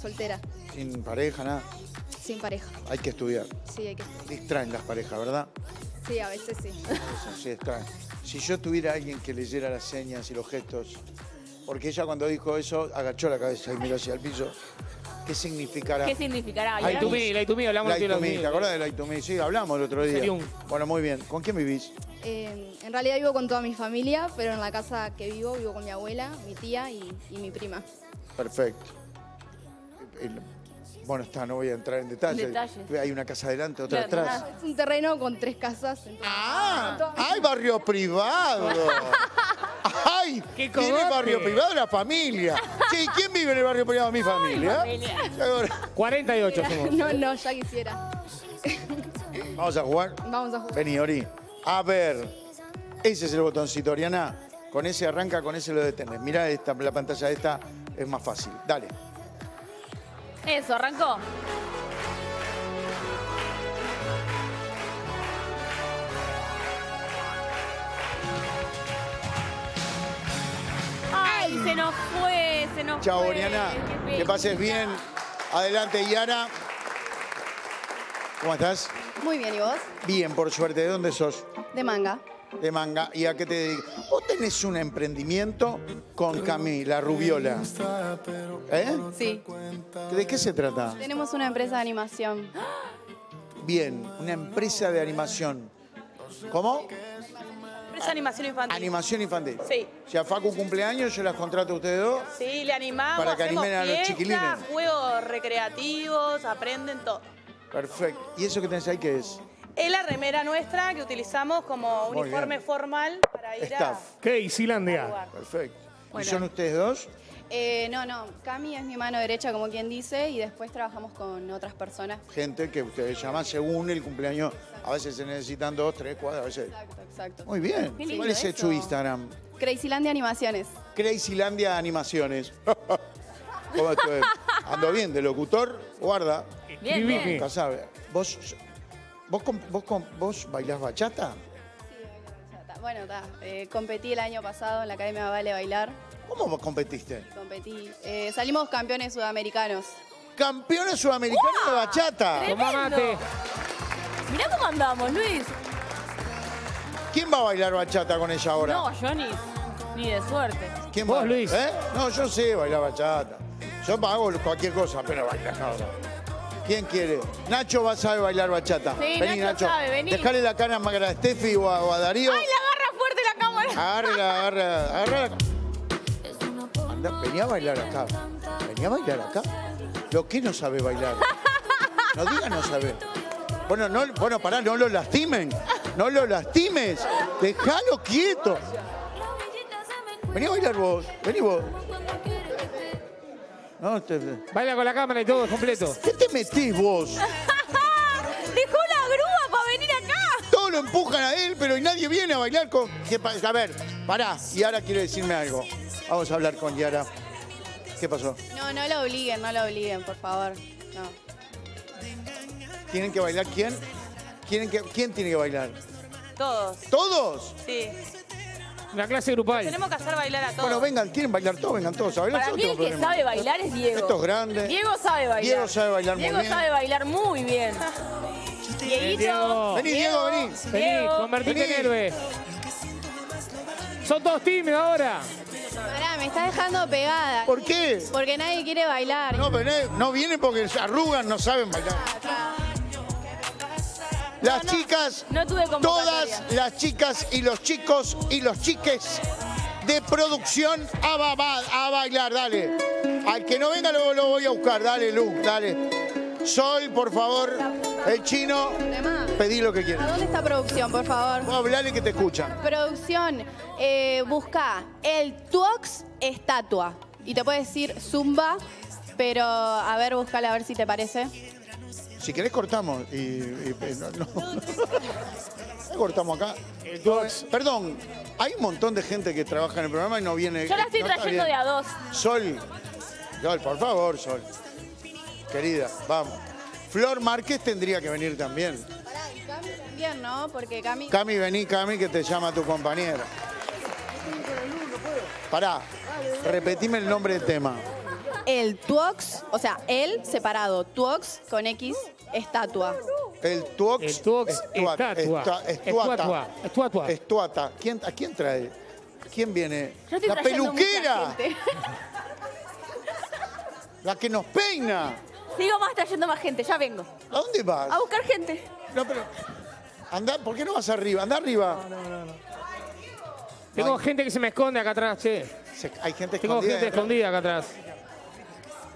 Soltera, sin pareja, nada? sin pareja. Hay que estudiar. Sí, hay que. Distraen las parejas, ¿verdad? Sí, a veces sí. Eso sí, distraen. Si yo tuviera alguien que leyera las señas y los gestos, porque ella cuando dijo eso agachó la cabeza y miró hacia el piso, ¿qué significará? ¿Qué significará? Light to me, light to me, hablamos Light de to me. ¿te acordás de Light to me? Sí, hablamos el otro día. Serium. Bueno, muy bien. ¿Con quién vivís? Eh, en realidad vivo con toda mi familia, pero en la casa que vivo vivo con mi abuela, mi tía y, y mi prima. Perfecto. El- bueno, está, no voy a entrar en detalle. Detalles. Hay una casa adelante, otra Claro, atrás. Es un terreno con tres casas. ¡Ah! ¡Ay, barrio privado! ¡Ay! ¡Qué Tiene barrio privado la familia. Sí, ¿quién vive en el barrio privado? Mi familia. Ahora, 48 somos. No, no, ya quisiera. Vamos a jugar. Vamos a jugar. Vení, Ori. A ver. Ese es el botoncito, Oriana. Con ese arranca, con ese lo detenés. Mirá esta, la pantalla esta es más fácil. Dale. Eso, arrancó. Ay, se nos fue, se nos Chao, fue. Oriana. Qué Que pases bien. Adelante, Yara. ¿Cómo estás? Muy bien, ¿y vos? Bien, por suerte. ¿De dónde sos? De manga. De manga. ¿Y a qué te dedicas? Vos tenés un emprendimiento con Cami, la rubiola. ¿Eh? Sí. ¿De qué se trata? Tenemos una empresa de animación. Bien, una empresa de animación. ¿Cómo? Empresa animación infantil. Animación infantil. Sí. Si a Facu cumpleaños, yo las contrato a ustedes dos. Sí, le animamos, Para que hacemos animen a los fiestas, chiquilines. juegos recreativos, aprenden todo. Perfecto. ¿Y eso que tenés ahí qué es? Es la remera nuestra que utilizamos como Muy uniforme bien. formal para ir Staff. ¿Qué? Islandia. jugar. Perfecto. ¿Y Bueno. son ustedes dos? Eh, no, no. Cami es mi mano derecha, como quien dice, y después trabajamos con otras personas. Gente que ustedes llaman según el cumpleaños. A veces se necesitan dos, tres, cuatro, a veces. Exacto, exacto. Muy bien. Qué lindo ¿Cuál es eso. su Instagram? Crazylandia Animaciones. Crazylandia Animaciones. ¿Cómo estoy? Ando bien, de locutor, guarda. Bien, bien. Nunca sabe. ¿Vos, vos, vos, vos bailás bachata? Bueno, ta, eh, competí el año pasado en la Academia Vale Bailar. ¿Cómo vos competiste? Competí. eh, salimos campeones sudamericanos. Campeones sudamericanos de bachata. Mate. Mirá cómo andamos, Luis. ¿Quién va a bailar bachata con ella ahora? No, yo ni, ni de suerte. ¿Quién Vos, va? Luis. ¿Eh? No, yo sé bailar bachata. Yo hago cualquier cosa, pero bailar no. no. ¿Quién quiere? Nacho va a saber bailar bachata. Sí, Nacho sabe, vení. Dejale la cara más a Steffi o a, o a Darío. ¡Ay, la agarra fuerte la cámara! Agárrala, agárrala, agárrala. Anda, venía a bailar acá. Venía a bailar acá. Lo que no sabe bailar. No diga no sabe. Bueno, no, bueno, pará, no lo lastimen. No lo lastimes. Déjalo quieto. Vení a bailar vos. Vení vos. No, te- Baila con la cámara y todo, es completo. ¿Qué te metés vos? ¡Dejó la grúa para venir acá! Todos lo empujan a él, pero y nadie viene a bailar con. ¿Qué pa- A ver, pará. Yara quiere decirme algo. Vamos a hablar con Yara. ¿Qué pasó? No, no lo obliguen, no lo obliguen, por favor. No. ¿Tienen que bailar quién? ¿Quieren que, ¿Quién tiene que bailar? Todos. ¿Todos? Sí. Una clase grupal. Tenemos que hacer bailar a todos. Bueno, vengan, ¿quieren bailar todos? Vengan todos a bailar. Para mí el que problema. sabe bailar es Diego. Esto es grande. Diego sabe bailar. Diego sabe bailar muy Diego bien. sabe bailar muy bien. Dieguito. Diego. Vení, Diego, vení. Vení, Diego. convertite en héroe. Son todos tímidos ahora. Pará, me está dejando pegada. ¿Por qué? Porque nadie quiere bailar. No, pero no, no vienen porque se arrugan, no saben bailar. Las no, chicas, no tuve todas las chicas y los chicos y los chiques de producción a, ba- a bailar, dale. Al que no venga lo, lo voy a buscar, dale, Lu, dale. Sol, por favor, el chino, pedí lo que ¿A quieras. dónde está producción, por favor? Vos hablale que te escuchan. Producción, eh, busca el Tuox estatua. Y te puede decir Zumba, pero a ver, búscala a ver si te parece. Si querés cortamos y, y- y- no, no. cortamos acá. Perdón, hay un montón de gente que trabaja en el programa y no viene. Yo la estoy no trayendo de a dos. Sol, Sol, por favor, Sol. Querida, vamos. Flor Márquez tendría que venir también. Pará, y Cami también, ¿no? Porque Cami... Cami, vení, Cami, que te llama tu compañera. Pará, repetime el nombre del tema. El Tuox, o sea, el separado, Tuox con X, estatua. El Tuox. El Tuox, estatua. estua- Estatua, estatua. Estuata. ¿Quién, ¿A quién trae? ¿Quién viene? Yo estoy La trayendo mucha peluquera. gente. La que nos peina. Sigo más trayendo más gente, ya vengo. ¿A dónde vas? A buscar gente. No, pero. Anda, ¿por qué no vas arriba? Anda arriba. Tengo No hay- gente que se me esconde acá atrás, che. Se- hay gente Tengo escondida. gente escondida acá atrás.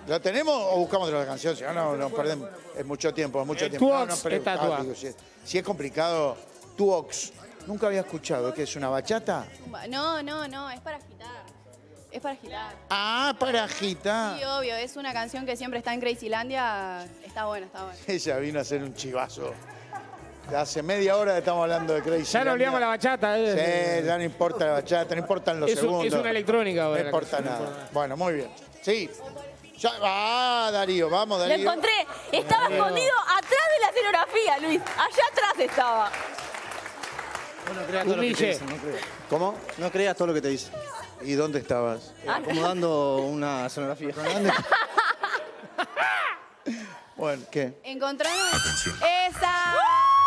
¿La tenemos o buscamos otra canción? Si no, no, no perdemos. Es mucho tiempo, es mucho tiempo. No, Tuox, pero- digo, si, es, si es complicado, Tuox. Nunca había escuchado. ¿Qué es una bachata? No, no, no, es para agitar. Es para agitar. Ah, para agitar. Sí, obvio, es una canción que siempre está en Crazylandia. Está buena, está buena. Ella vino a hacer un chivazo. Hace media hora estamos hablando de Crazy. Ya no olvidamos la bachata. Sí, eh. ya no importa la bachata, no importan los Es un- segundos. es una electrónica ahora No importa no nada. Bueno, muy bien. Sí. Ya, ah, Darío, vamos, Lo Darío. encontré. Estaba escondido atrás de la escenografía, Luis. Allá atrás estaba. No creas todo lo que te dicen, no creas. ¿Cómo? No creas todo lo que te dicen. ¿Y dónde estabas? Ah, Acomodando una escenografía. Bueno, ¿qué? Atención. esa.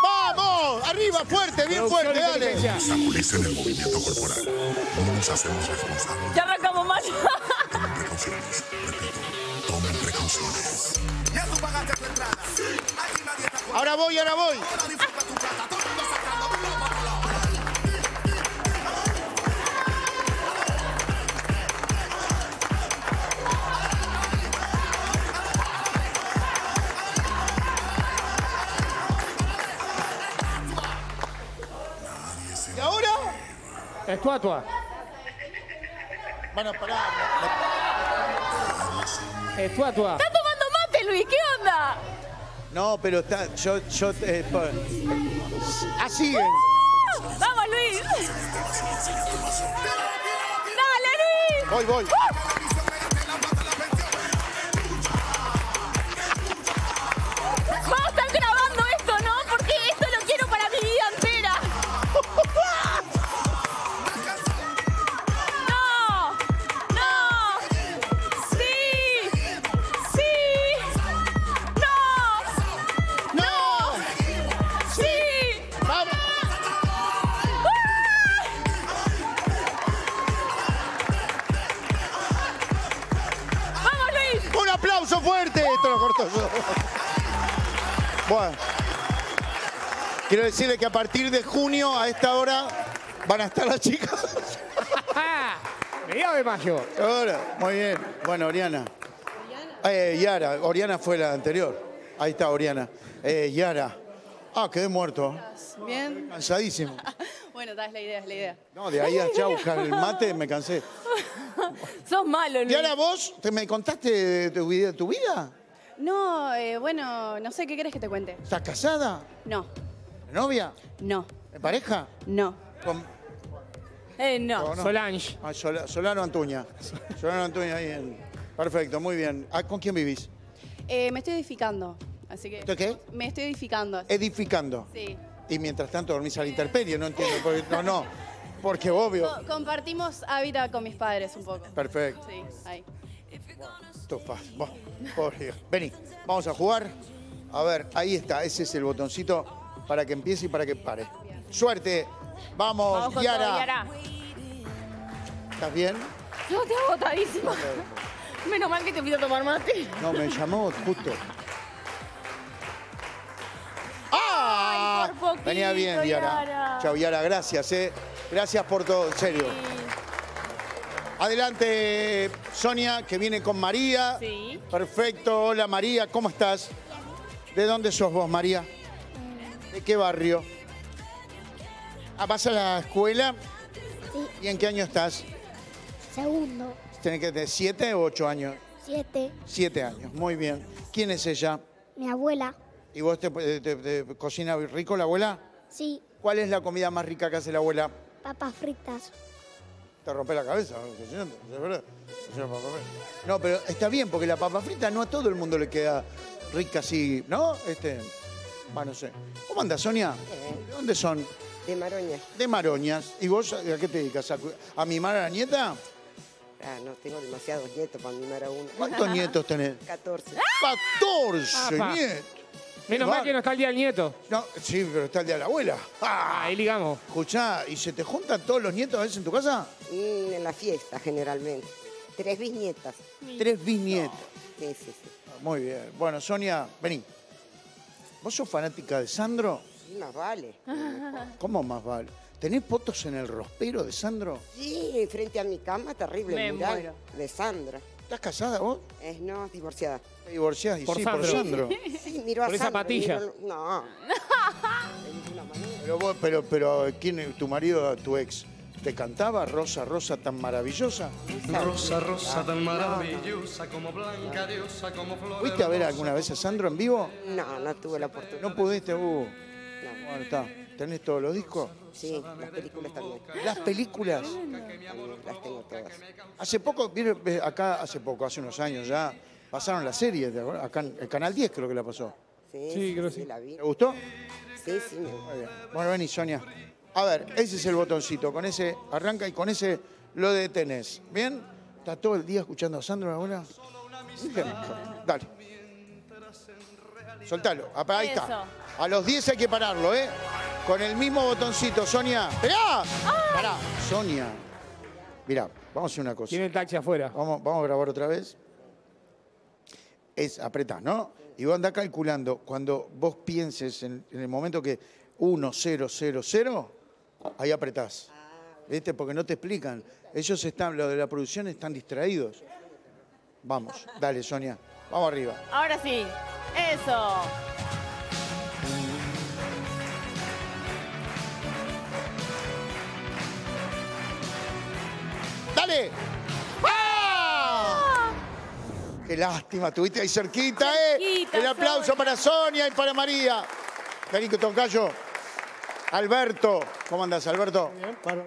¡Vamos! ¡Arriba, fuerte, bien fuerte, dale! inteligencia. Obstaculicen el movimiento corporal. No nos hacemos responsables. Ya arrancamos mal. Ahora voy, ahora voy. ¿Y ahora? Estatua. Bueno, pará. Estatua. Está tomando mate, Luis. No, pero está. Yo. yo eh, ah, siguen. ¡Vamos, Luis! ¡Dale, Luis! Voy, voy. Vamos Quiero decirle que a partir de junio, a esta hora, van a estar las chicas. Mediados de mayo. Ahora, muy bien. Bueno, Oriana. Eh, Yara. Oriana fue la anterior. Ahí está, Oriana. Eh, Yara. Ah, quedé muerto. Bien. Cansadísimo. Bueno, es la idea, es la idea. No, de ahí a allá a buscar el mate me cansé. Sos malo, Luis. Yara, vos, ¿te me contaste de tu vida? ¿Tu vida? No, eh, bueno, no sé qué querés que te cuente. ¿Estás casada? No, ¿De novia? no, ¿De pareja? no. Con, Eh, no. no. Solange. Ah, Sola- Solano Antuña. Solano Antuña ahí en... Perfecto, muy bien. Ah, ¿Con quién vivís? Eh, me estoy edificando, así que... ¿Esto qué? Me estoy edificando. Edificando. Sí. Y mientras tanto dormís a la intemperie, no entiendo por qué. No, no. Porque obvio. Co- compartimos hábitat con mis padres un poco. Perfecto. Sí, ahí. Dios. Vení, vamos a jugar. A ver, ahí está. Ese es el botoncito para que empiece y para que pare. Suerte. Vamos, Vamos con Yara. todo, Yara. ¿Estás bien? Yo estoy agotadísima. Menos mal que te a tomar mate. No, me llamó justo. ¡Ah! Ay, por poquito, Venía bien, Yara. Yara. Chao, Yara, gracias, eh. Gracias por todo, en serio. Adelante, Sonia, que viene con María. Sí. Perfecto. Hola, María, ¿cómo estás? ¿De dónde sos vos, María? ¿De qué barrio? Ah, ¿Vas a la escuela? Sí. ¿Y en qué año estás? Segundo. ¿Tenés que tener siete o ocho años? Siete. Siete años, muy bien. ¿Quién es ella? Mi abuela. ¿Y vos te, te- te- te cocina rico la abuela? Sí. ¿Cuál es la comida más rica que hace la abuela? Papas fritas. Te rompe la cabeza. No, pero está bien, porque la papa frita no a todo el mundo le queda rica así, ¿no? Este, va, no sé. ¿Cómo anda, Sonia? ¿De dónde son? De Maroña. De Maroñas. ¿Y vos a qué te dedicas? ¿A, a mimar a la nieta? Ah, no tengo demasiados nietos para mimar a uno. ¿Cuántos nietos tenés? 14. ¡14 Apa. nietos! Menos mal que no está el día del nieto. No, sí, pero está el día de la abuela. Ah, Ahí ligamos. Escuchá, ¿y se te juntan todos los nietos a veces en tu casa? Mm, en la fiesta, generalmente. Tres bisnietas. Tres bisnietos. Sí, sí, sí. Ah, Muy bien. Bueno, Sonia, vení. ¿Vos sos fanática de Sandro? Sí, más vale. ¿Cómo más vale? ¿Tenés fotos en el rospero de Sandro? Sí, frente a mi cama, terrible Me mural muero. de Sandra. ¿Estás casada vos? Es no, divorciada. ¿Te divorciás? Y Por sí, por Sandro. Sandro. Sí, miro a Por esa Sandra. patilla. miro- No. Pero, vos, pero, pero, ¿quién es tu marido, tu ex? ¿Te cantaba Rosa, Rosa tan maravillosa? Rosa, rosa tan maravillosa como blanca diosa, como flor. ¿Fuiste a ver alguna vez a Sandro en vivo? No, no tuve la oportunidad. ¿No pudiste? Uh. No. Bueno, está. ¿Tenés todos los discos? Sí, las películas también. ¿Las películas? También las tengo todas. Hace poco, ve, acá hace poco, hace unos años ya, pasaron la serie, ¿te acuerdas? acá en el Canal 10 creo que la pasó. Sí, Sí, creo que sí. la vi. ¿Te gustó? Sí, sí, me Muy bien. Bueno, vení, Sonia. A ver, ese es el botoncito. Con ese arranca y con ese lo detenés. ¿Bien? ¿Está todo el día escuchando a Sandro ahora? Dale. Soltalo. Ahí está. A los 10 hay que pararlo, ¿eh? Con el mismo botoncito, Sonia. ¡Pegá! Pará, Sonia. Mirá, vamos a hacer una cosa. Tiene el taxi afuera. Vamos, vamos a grabar otra vez. Es, apretás, ¿no? Y vos andás calculando, cuando vos pienses en, en el momento que 1, 0, 0, 0, ahí apretás. ¿Viste? Porque no te explican. Ellos están, los de la producción están distraídos. Vamos, dale, Sonia. Vamos arriba. Ahora sí. Eso. ¡Dale! ¡Ah! Qué lástima, estuviste ahí cerquita, ¿eh? Cerquita, El aplauso para Sonia y para María. Carico Tocayo. Alberto. ¿Cómo andas, Alberto?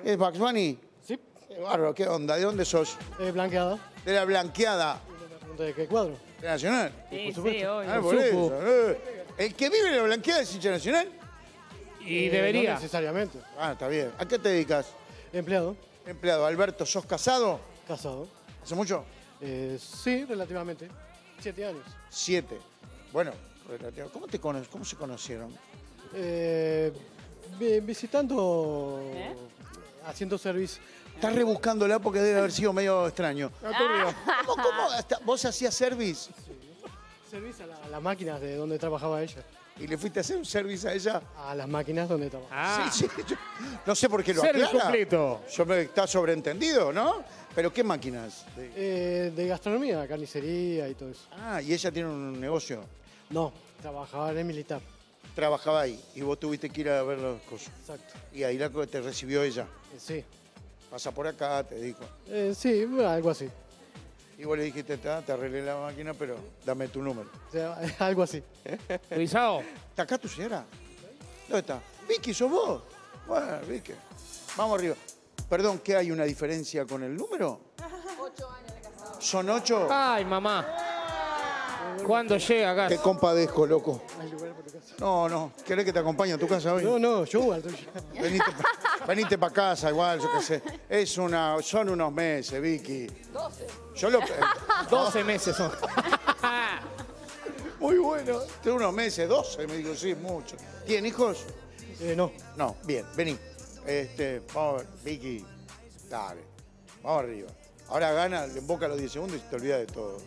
¿Es Bugs Bunny? Sí. Qué bárbaro, ¿qué onda? ¿De dónde sos? Eh, blanqueada. De la blanqueada. ¿De qué cuadro? ¿De Nacional? Sí, supuesto. sí, obvio. Ah, por eso, eh. ¿El que vive en la blanqueada es hincha nacional? Y Eh, debería. No necesariamente. Ah, está bien. ¿A qué te dedicas? Empleado. Empleado. Alberto, ¿sos casado? Casado. ¿Hace mucho? Eh, sí, relativamente. Siete años. Siete. Bueno, relativo. ¿Cómo, te cono- ¿cómo se conocieron? Eh, visitando, ¿Eh? haciendo service. Estás rebuscándola porque debe haber sido medio extraño. Ah. ¿Cómo, cómo? ¿Vos hacías service? Service a, la- a las máquinas de donde trabajaba ella. ¿Y le fuiste a hacer un service a ella? A las máquinas donde trabajaba. Ah, Sí, sí. yo- no sé por qué lo Service aclara. completo. Yo me, está sobreentendido, ¿no? ¿Pero qué máquinas? De- Eh, de gastronomía, carnicería y todo eso. Ah, y ella tiene un negocio. No, trabajaba en el militar. Trabajaba ahí y vos tuviste que ir a ver las cosas. Exacto. Y ahí la, te recibió ella. Eh, sí. Pasa por acá, te dijo. Eh, sí, algo así. Y vos le dijiste, "Ta, te arreglé la máquina, pero dame tu número. O sea, algo así. Luisao. ¿Está acá tu señora? ¿Dónde está? Vicky, ¿sos vos? Bueno, Vicky. Vamos arriba. Perdón, ¿qué hay una diferencia con el número? Ocho años de casado. ¿Son ocho? Ay, mamá. ¿Cuándo llega acá? Te compadezco, loco. No, no. ¿Querés que te acompañe a tu casa hoy? No, no, yo tuyo. Venite, pa- venite para casa, igual, yo qué sé. Es una, son unos meses, Vicky. 12. Yo lo. 12 meses son. Muy bueno. Tengo unos meses, 12, me digo, sí, mucho. ¿Tienen hijos? Eh, no. No, bien, vení. Este, vamos a ver, Vicky, dale. Vamos arriba. Ahora gana, le emboca los 10 segundos y te olvidas de todo.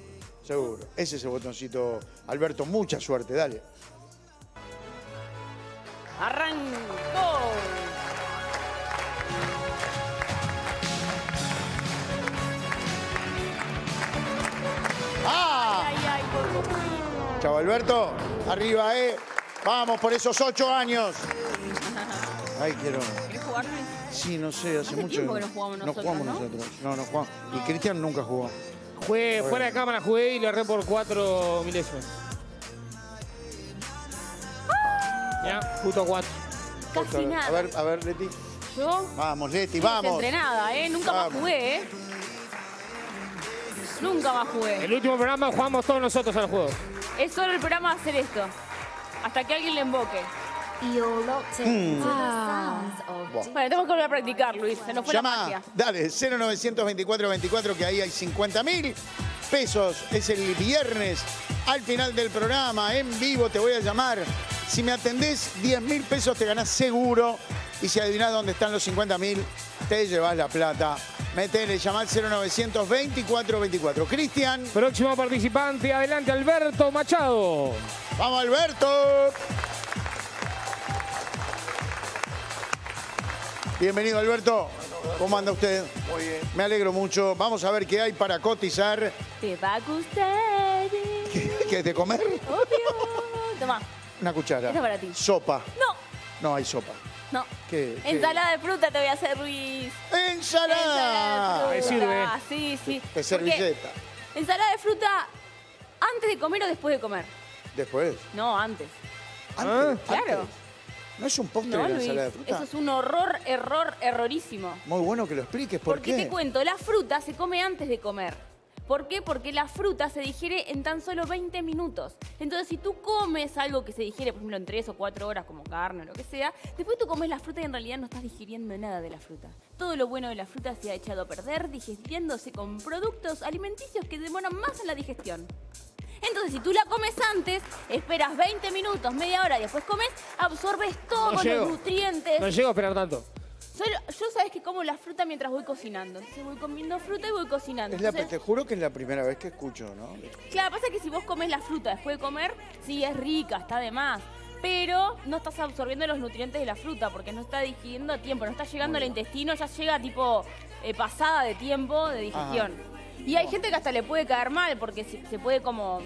Seguro. Ese es el botoncito. Alberto, mucha suerte, dale. Arrancó. ¡Ah! Ay, ay. Chao, Alberto. Arriba, ¿eh? Vamos por esos ocho años. Ay, quiero. ¿Querés jugar, Luis? Sí, no sé, hace, Hace mucho. tiempo que no jugamos nosotros, jugamos ¿no? nosotros. No, no jugamos. Y Cristian nunca jugó. Jugué fuera de cámara, jugué y le erré por 4 milésimas. Ya, justo 4. Casi a ver, nada. A ver, a ver, Leti. Yo Vamos, Leti, vamos. entrenada, ¿eh? Nunca más Vamos. jugué, ¿eh? Nunca más jugué. El último programa jugamos todos nosotros al juego. Es solo el programa hacer esto. Hasta que alguien le emboque. Mm. Ah. Bueno, tengo que volver a practicar, Luis. Se nos fue la Llama, magia. dale, 0924 24 que ahí hay 50 mil pesos. Es el viernes al final del programa, en vivo te voy a llamar. Si me atendés 10 mil pesos te ganás seguro. Y si adivinás dónde están los 50 mil, te llevas la plata. Metele, llamá al 0924 24. Cristian. Próximo participante, adelante Alberto Machado. Vamos, Alberto. Bienvenido, Alberto. ¿Cómo anda usted? Muy bien. Me alegro mucho. Vamos a ver qué hay para cotizar. Te va a gustar. ¿Qué de comer? Obvio. Toma. Una cuchara. Esta para ti. Sopa. No, No hay sopa. no. ¿Qué? qué? Ensalada de fruta te voy a hacer, Luis. ¡Ensalada! de Me fruta. sirve. Sí, sí. De Porque servilleta. Ensalada de fruta antes de comer o después de comer. Después. No, antes. Antes, Claro. antes. ¿No es un postre No, la Luis. ensalada de fruta? Eso es un horror, error, errorísimo. Muy bueno que lo expliques. ¿Por Porque qué? te cuento, la fruta se come antes de comer. ¿Por qué? Porque la fruta se digiere en tan solo 20 minutos. Entonces, si tú comes algo que se digiere, por ejemplo, en 3 o 4 horas, como carne o lo que sea, después tú comes la fruta y en realidad no estás digiriendo nada de la fruta. Todo lo bueno de la fruta se ha echado a perder digiriéndose con productos alimenticios que demoran más en la digestión. Entonces, si tú la comes antes, esperas 20 minutos, media hora y después comes, absorbes todos No los nutrientes. No llego a esperar tanto. Solo- yo sabes que como la fruta mientras voy cocinando. Entonces voy comiendo fruta y voy cocinando. Es la, Entonces, te juro que es la primera vez que escucho, ¿no? Claro, pasa que si vos comes la fruta después de comer, sí es rica, está de más. Pero no estás absorbiendo los nutrientes de la fruta porque no está digiriendo a tiempo, no está llegando al intestino, ya llega tipo eh, pasada de tiempo de digestión. Y hay gente que hasta le puede caer mal porque se, se puede como.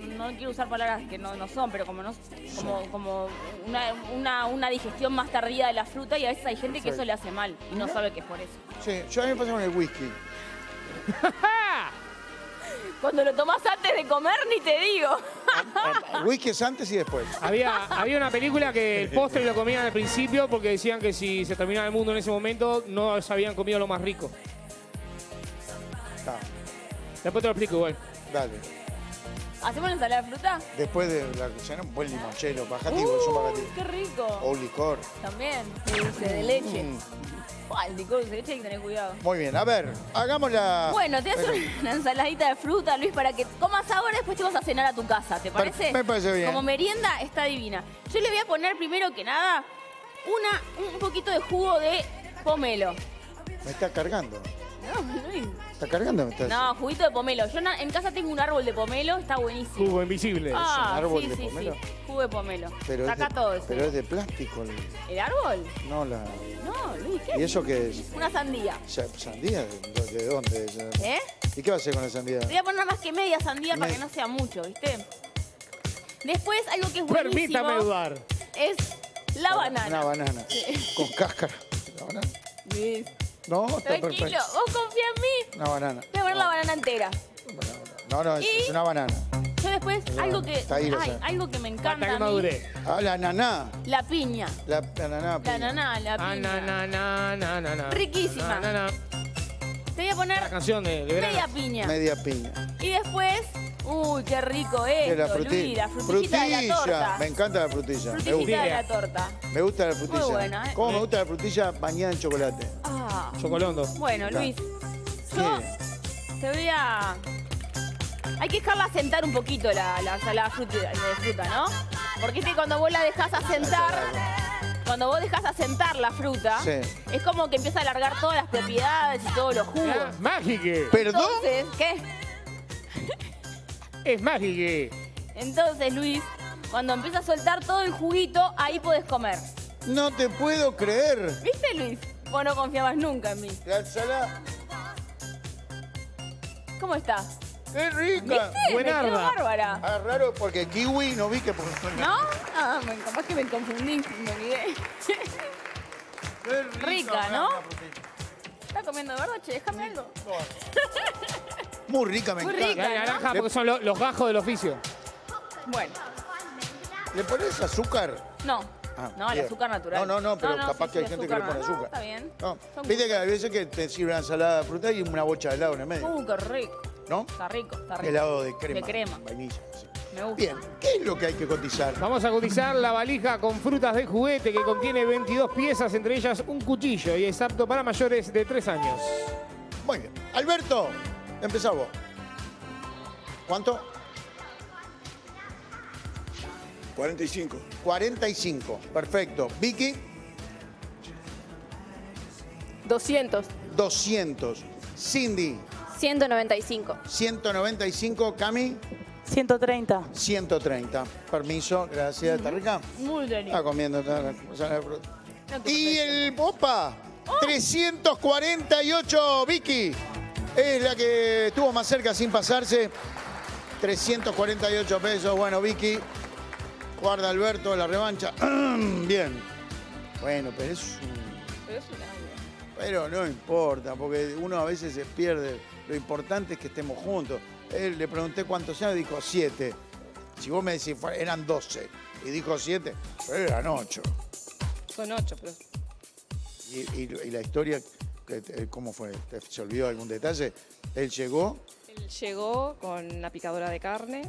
No quiero usar palabras que no, no son, pero como no como, como una, una- una digestión más tardía de la fruta y a veces hay gente que Sí. eso le hace mal y no sabe que es por eso. Sí, yo a mí me pasa con el whisky. Cuando lo tomás antes de comer, ni te digo. El whisky es antes y después. Había, había una película que el postre lo comían al principio porque decían que si se terminaba el mundo en ese momento no se habían comido lo más rico. Está, Después te lo explico igual. dale. ¿Hacemos la ensalada de fruta? Después de la cena, un buen limonchelo, bajativo, es un Uh, bajativo. ¡Qué rico! O licor. También, dulce de leche. Mm, Buah, el licor dulce de leche hay que tener cuidado. Muy bien, a ver, hagamos la... Bueno, te haces una ensaladita de fruta, Luis, para que comas ahora y después te vas a cenar a tu casa, ¿te parece? me parece bien. Como merienda está divina. Yo le voy a poner primero que nada una, un poquito de jugo de pomelo. Me está cargando. No, Luis. ¿Está cargando? ¿Me estás- No, juguito de pomelo. Yo na- en casa tengo un árbol de pomelo, está buenísimo. Jugo invisible. Ah, árbol sí, de sí, pomelo? sí. Jugo de pomelo. Pero es, Saca de, todo eso. pero es de plástico. el- ¿El árbol? No, la... No, Luis, ¿qué? ¿Y eso qué es? Una sandía. Sa- ¿Sandía? ¿De, de dónde? es? ¿Eh? ¿Y qué va a hacer con la sandía? Te voy a poner más que media sandía para Me- que no sea mucho, ¿viste? Después, algo que es buenísimo Permítame dudar. es la banana. Una banana. Sí. Con cáscara. ¿La banana? Luis, No, está tranquilo, perfecto. vos confía en mí. Una banana. Te voy a poner la banana entera. No, no, es, Y- es una banana. Yo después, algo que, Está ahí, o ay, sea. algo que me Hasta encanta que a mí, madure. Ah, la ananá. la piña. La, la ananá. La piña. naná, la piña. na, na, na, na, na, na. Riquísima. Na, na, na. Te voy a poner La canción de, de verano. media piña. Media piña. Y después, uy, qué rico esto, la Luis, frutilla. la frutillita de la torta. Me encanta la frutilla. Me Frutillita gusta. de la torta. Me gusta la frutilla. buena, ¿eh? ¿Cómo me gusta la frutilla bañada en chocolate? Ah. Chocolondo. Bueno, Está. Luis, yo te voy a... Hay que dejarla sentar un poquito la, la fruta, de fruta, ¿no? Porque es que cuando vos la dejás asentar, cuando vos dejás asentar la fruta, Sí. es como que empieza a alargar todas las propiedades y todos los jugos. Ah, Mágique. ¿Perdón? Entonces, ¿qué? Es mágique. Entonces, Luis, cuando empieza a soltar todo el juguito, ahí podés comer. No te puedo creer. ¿Viste, Luis? Vos no confiabas nunca en mí. La ensalada. ¿Cómo está? ¡Qué rica! ¿Viste? Me quedó bárbara. Ah, raro porque kiwi no vi que... ¿No? Ah, me- capaz que me confundí, me olvidé. Qué Rica, ¿no? ¿Estás comiendo de verdad, che? Déjame algo. Muy rica, me Muy encanta. rica, La ¿no? naranja porque son lo- los gajos del oficio. Bueno, ¿Le pones azúcar? no. Ah, no, el bien. azúcar natural. No, no, no, pero capaz sí, que hay sí, gente que le pone no, azúcar. está bien. No. Son Viste que hay veces que te sirven ensalada de fruta y una bocha de helado en el medio, Uh, qué rico. ¿no? Está rico, está rico. Helado de crema. De crema. Vainilla. sí. Me gusta. Bien, ¿qué es lo que hay que cotizar? Vamos a cotizar la valija con frutas de juguete que contiene 22 piezas, entre ellas un cuchillo y es apto para mayores de 3 años. Muy bien. Alberto, empezá vos. ¿Cuánto? 45. 45. Perfecto. Vicky, 200. 200. Cindy, 195. 195. Cami, 130. 130. Permiso, gracias. ¿Está rica? Muy Está rico. comiendo Y el Opa, 348, Vicky. Es la que estuvo más cerca sin pasarse. 348 pesos. Bueno, Vicky. Guarda Alberto la revancha. Bien. Bueno, pero es un- Pero es un. Pero no importa, porque uno a veces se pierde. Lo importante es que estemos juntos. Él le pregunté cuántos años, dijo siete. Si vos me decís, eran 12 y dijo siete, pero eran ocho. Son 8, pero. Y, y- y la historia, ¿cómo fue? ¿Te- ¿Se olvidó algún detalle? Él llegó, Él llegó con una picadora de carne,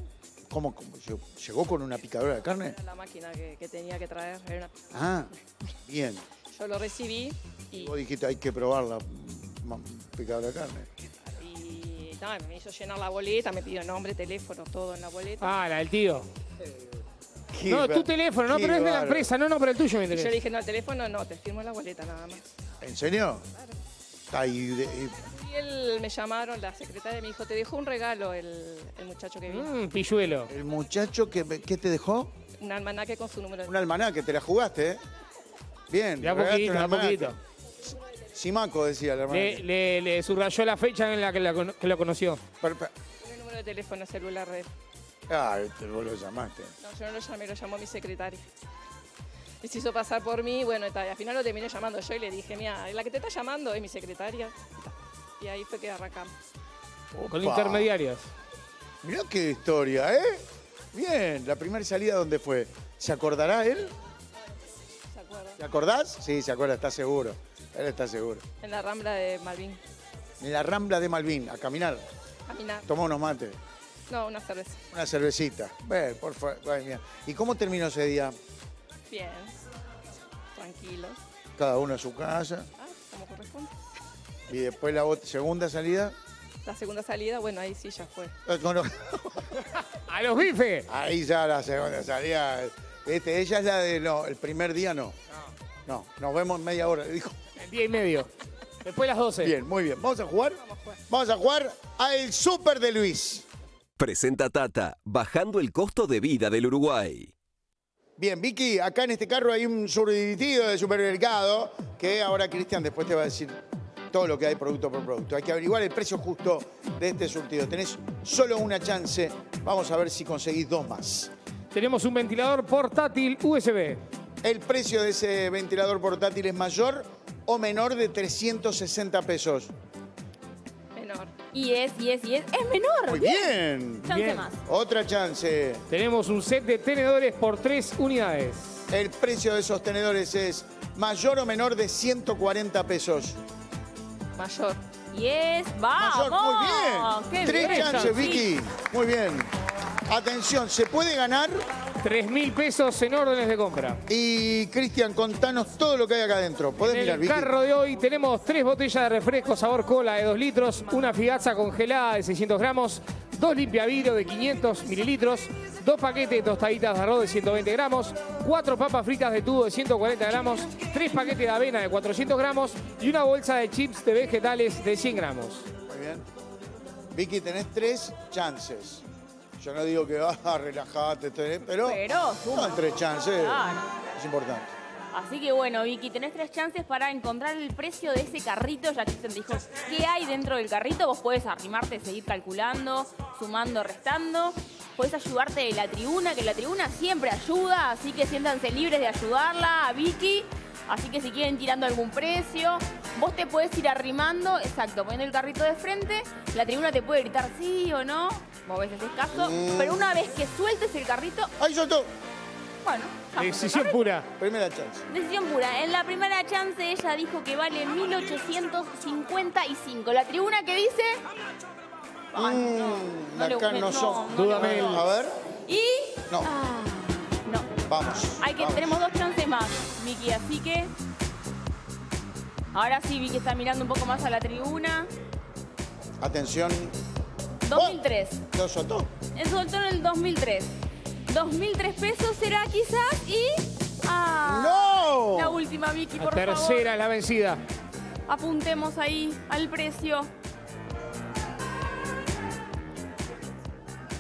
¿cómo, cómo llegó? ¿Llegó con una picadora de carne? la máquina que, que tenía que traer. Era una- Ah, bien. Yo lo recibí y, Vos dijiste, hay que probar la picadora de carne. y No, me hizo llenar la boleta, me pidió nombre, teléfono, todo en la boleta. Ah, la del tío. Qué No, tu teléfono, no, pero es de la empresa, no, no, pero el tuyo me Y yo interesa. dije, no, el teléfono no, te firmo la boleta nada más. ¿En serio? Ay, de- y- Y él me llamaron, la secretaria me dijo, te dejó un regalo el, el muchacho que vino. Mmm, pilluelo. el muchacho que, ¿qué te dejó? Un almanaque con su número. Un almanaque, te la jugaste, ¿eh? Bien. De a poquito, un de a poquito. Simaco decía el hermano. Le, le, le subrayó la fecha en la que, la que lo conoció. El número de teléfono celular de él. Ah, te vos lo llamaste. No, yo no lo llamé, lo llamó mi secretaria. Y se hizo pasar por mí, bueno, y, tal, y al final lo terminé llamando yo y le dije, mira, la que te está llamando es mi secretaria. Y, ahí fue que arrancamos. Con Opa. intermediarios. Mirá qué historia, ¿eh? Bien, la primera salida, ¿dónde fue? ¿Se acordará él? ¿Se acuerdan? ¿Te acordás? Sí, se acuerda, está seguro. Él está seguro. En la rambla de Malvin. En la Rambla de Malvin, a caminar. Caminar. Tomó unos mates, No, una cerveza. una cervecita. Ve, por favor. ¿Y cómo terminó ese día? Bien. Tranquilo. Cada uno a su casa. Ah, como corresponde. Y después la segunda salida. La segunda salida, bueno, ahí sí ya fue. eh, ¡A los bifes! Ahí ya la segunda salida. Este, ella es la de no, el primer día no. No, nos vemos en media hora, dijo. El día y medio. Después las 12. Bien, muy bien. ¿Vamos a jugar? Vamos a jugar al Super de Luis. Presenta Tata, bajando el costo de vida del Uruguay. Bien, Vicky, acá en este carro hay un surtido de supermercado que ahora Cristian después te va a decir todo lo que hay producto por producto. Hay que averiguar el precio justo de este surtido. Tenés solo una chance. Vamos a ver si conseguís dos más. Tenemos un ventilador portátil USB. ¿El precio de ese ventilador portátil es mayor o menor de 360 pesos? Y es, y es, y es. ¡Es menor! Muy bien. Chance Bien. más. Otra chance. Tenemos un set de tenedores por tres unidades. El precio de esos tenedores es mayor o menor de 140 pesos. Mayor. Y es. ¡Vamos! Mayor, muy bien. ¡Qué Tres bien! chances. Vicky. Muy bien. Atención, se puede ganar. 3 mil pesos en órdenes de compra. Y Cristian, contanos todo lo que hay acá adentro. Podés En mirar, el Vicky. carro de hoy tenemos tres botellas de refresco sabor cola de 2 litros, una figazza congelada de 600 gramos, dos limpiavidrio de 500 mililitros, dos paquetes de tostaditas de arroz de 120 gramos, cuatro papas fritas de tubo de 140 gramos, tres paquetes de avena de 400 gramos y una bolsa de chips de vegetales de 100 gramos. Muy bien. Vicky, tenés tres chances. Yo no digo que ah, relajate, pero, Pero suma. tres chances. Claro. Es importante. Así que bueno, Vicky, tenés tres chances para encontrar el precio de ese carrito. Ya Cristian te dijo qué hay dentro del carrito. Vos podés arrimarte, seguir calculando, sumando, restando. Podés ayudarte de la tribuna, que la tribuna siempre ayuda. Así que siéntanse libres de ayudarla a Vicky. Así que si quieren tirando algún precio, vos te podés ir arrimando, exacto, poniendo el carrito de frente. La tribuna te puede gritar sí o no. Vos ves ese caso. Mm. Pero una vez que sueltes el carrito, ¡Ahí soltó! bueno. Decisión pura. Primera chance. Decisión pura. En la primera chance ella dijo que vale 1855. La tribuna que dice. Ay, no, no le Mm, acá busqué, no no, A ver. Y. No. Ah, no. Vamos. Hay que, vamos. tenemos dos chances más, Vicky, así que. Ahora sí, Vicky está mirando un poco más a la tribuna. Atención. 2003. Lo soltó. El soltó en el 2003. 2003 pesos será quizás y. ¡Ah! ¡No! La última, Vicky, La por favor. tercera es la vencida. Apuntemos ahí al precio.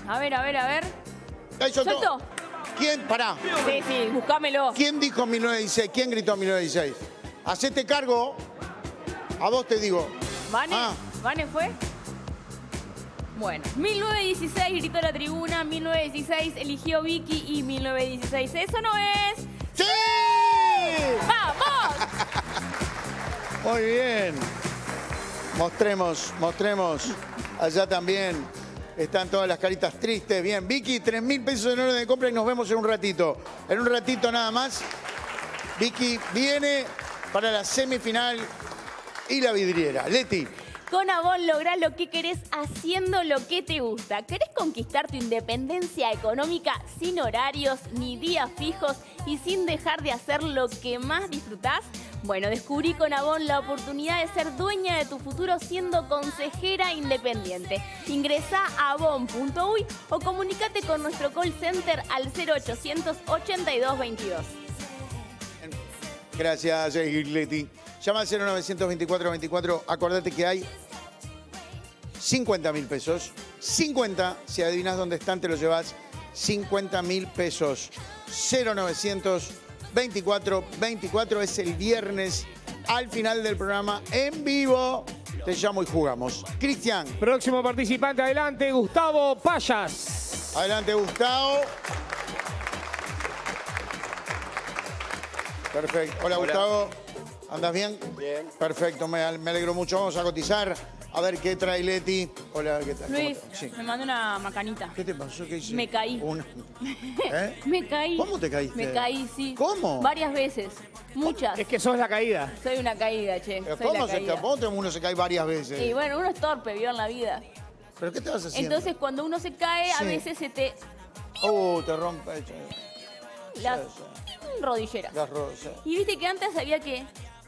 A ver, a ver, a ver. Ahí soltó. ¿Soltó? ¿Quién? Pará. Sí, sí, buscámelo. ¿Quién dijo 1916? ¿Quién gritó 1916? Hacete cargo. A vos te digo. ¿Vane? Ah. ¿Vane fue? Bueno, 1916 gritó la tribuna, 1916 eligió Vicky y 1916 eso no es. ¡Sí! ¡Vamos! Muy bien. Mostremos, mostremos. Allá también están todas las caritas tristes. Bien, Vicky, 3 mil pesos en orden de compra y nos vemos en un ratito. En un ratito nada más. Vicky viene para la semifinal y la vidriera. Leti. Con Avon lográs lo que querés haciendo lo que te gusta. ¿Querés conquistar tu independencia económica sin horarios ni días fijos y sin dejar de hacer lo que más disfrutás? Bueno, descubrí con Avon la oportunidad de ser dueña de tu futuro siendo consejera independiente. Ingresa a avon.uy o comunícate con nuestro call center al 0800 82 22. Gracias, eh, Giglietti. Llama al 0924-24. Acordate que hay 50 mil pesos. 50. Si adivinas dónde están, te lo llevas. 50 mil pesos. 0924-24 es el viernes al final del programa en vivo. Te llamo y jugamos. Cristian. Próximo participante, adelante, Gustavo Payas. Adelante, Gustavo. Perfecto. Hola, Hola. Gustavo. ¿Andas bien? Bien. Perfecto, me, al- me alegro mucho. Vamos a cotizar. A ver qué trae Leti. Hola, ¿qué tal? Luis, ¿Cómo te- Sí. me mandó una macanita. ¿Qué te pasó? ¿Qué hiciste? Me caí. Una- ¿Eh? Me caí. ¿Cómo te caíste? Me caí, sí. ¿Cómo? Varias veces. Muchas. Es que sos la caída. Soy una caída, che. ¿Pero Soy ¿Cómo la se caída. cae? ¿Cómo uno se cae varias veces? Y bueno, uno es torpe, vio en la vida. ¿Pero qué te vas haciendo? Entonces, cuando uno se cae, a Sí. veces se te. Uh, te rompe. Las rodilleras. Las rosas. Y viste que antes había que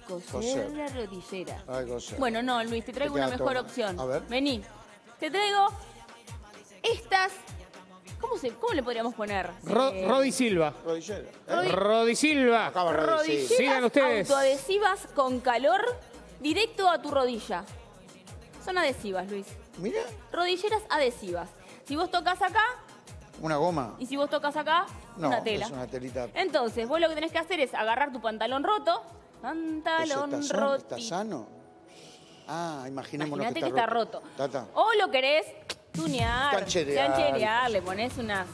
coser, Coser. la rodillera. Ay. Bueno, no, Luis, te traigo Te una mejor opción. A ver. Vení. Te traigo estas. ¿Cómo, se, cómo le podríamos poner? Ro- Eh, Rodi Silva. Rodillera. Rodi- Rodi Silva. rodilleras Sigan ustedes. autoadhesivas con calor directo a tu rodilla. Son adhesivas, Luis. Mira, Rodilleras adhesivas. Si vos tocas acá una goma. y si vos tocas acá, No, una tela. es una telita. Entonces, vos lo que tenés que hacer es agarrar tu pantalón roto. ¿Eso Pantalón está sano? roto. ¿Está sano? Ah, imaginémonos Imagínate que que está, está roto. Ta, ta. O lo querés tunear. Cancherear. cancherear, le pones unas.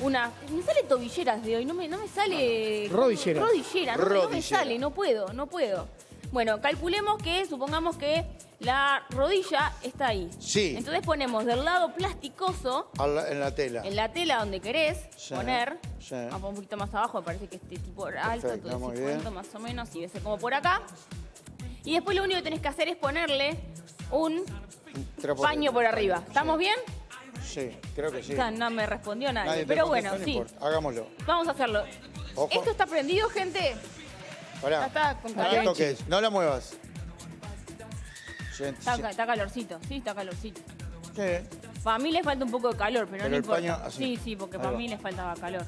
Una, me sale tobilleras de hoy, no me, no me sale. Rodilleras. Rodillera, no, no me Rodillera. sale, no puedo, no puedo. Bueno, calculemos que, supongamos que la rodilla está ahí. Sí. Entonces ponemos del lado plasticoso, A la- en la tela. en la tela donde querés Sí, poner, sí. vamos un poquito más abajo, me parece que este tipo alto, Perfecto, bien. cuento más o menos, y ese como por acá. Y después lo único que tenés que hacer es ponerle un Trapo- paño por arriba. ¿Estamos bien? Sí, creo que sí. O sea, no me respondió nadie. Pero bueno, no sí. importa. Hagámoslo. Vamos a hacerlo. Ojo. ¿Esto está prendido, gente? Pará. Está con no la muevas. Está, sí. está calorcito, sí, está calorcito. Sí. Para mí le falta un poco de calor, pero, Pero no el importa. paño así. Sí, sí, porque Ahí para va. mí le faltaba calor.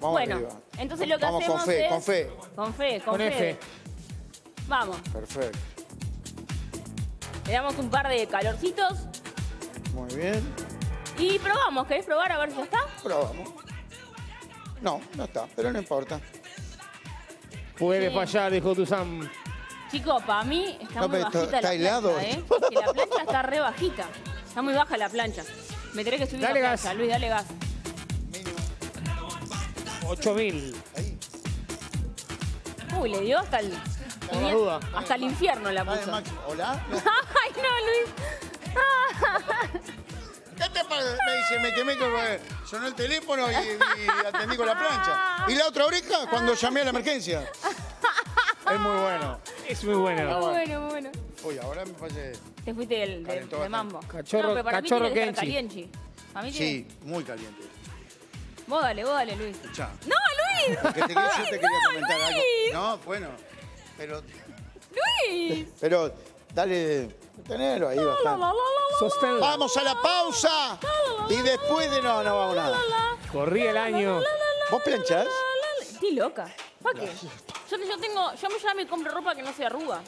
Vamos bueno, arriba. entonces lo que Vamos con hacemos fe, es... con fe. Con fe, con, Con fe. F. Vamos, Perfecto. le damos un par de calorcitos Muy bien. y probamos. ¿Querés probar a ver si ya está? Probamos. No, no está, pero no importa. Puede Sí. fallar, dijo Tuzam. Chicos, para mí está No, muy pero bajita está la helado. plancha, ¿eh? Que la plancha está re bajita. Está muy baja la plancha. Me tenés que subir Dale la gas. plancha, Luis, dale gas. 8000. Uy, le dio hasta el... Duda. Hasta el infierno la Dale, puso. Max. ¿Hola? Ay, no, Luis. ¿Qué te pasa? Me dice, me quemé con... Sonó el teléfono y, y atendí con la plancha. ¿Y la otra oreja? Cuando llamé a la emergencia. Es muy bueno. Es muy bueno. Muy bueno, muy bueno. Uy, ahora me parece... Te fuiste del, del- Calentó bastante. mambo. Cachorro- no, pero para cachorro mí tiene que estar Kenchi. caliente. Para mí tiene- Sí, muy caliente. Vos dale, vos dale, Luis. Escuchá. ¡No, Luis! Que te, yo te quería no, comentar algo. Luis. No, bueno. Pero, ¡Luis! pero dale, tenelo ahí La, la, bastante. la, la, la, Sosténlo. Vamos a la pausa. Y después de... No, no vamos nada. Corrí el año. ¿Vos planchás? la, la. Estoy loca. ¿Para qué? Yo, yo tengo, yo ya me compro ropa que no se arruga.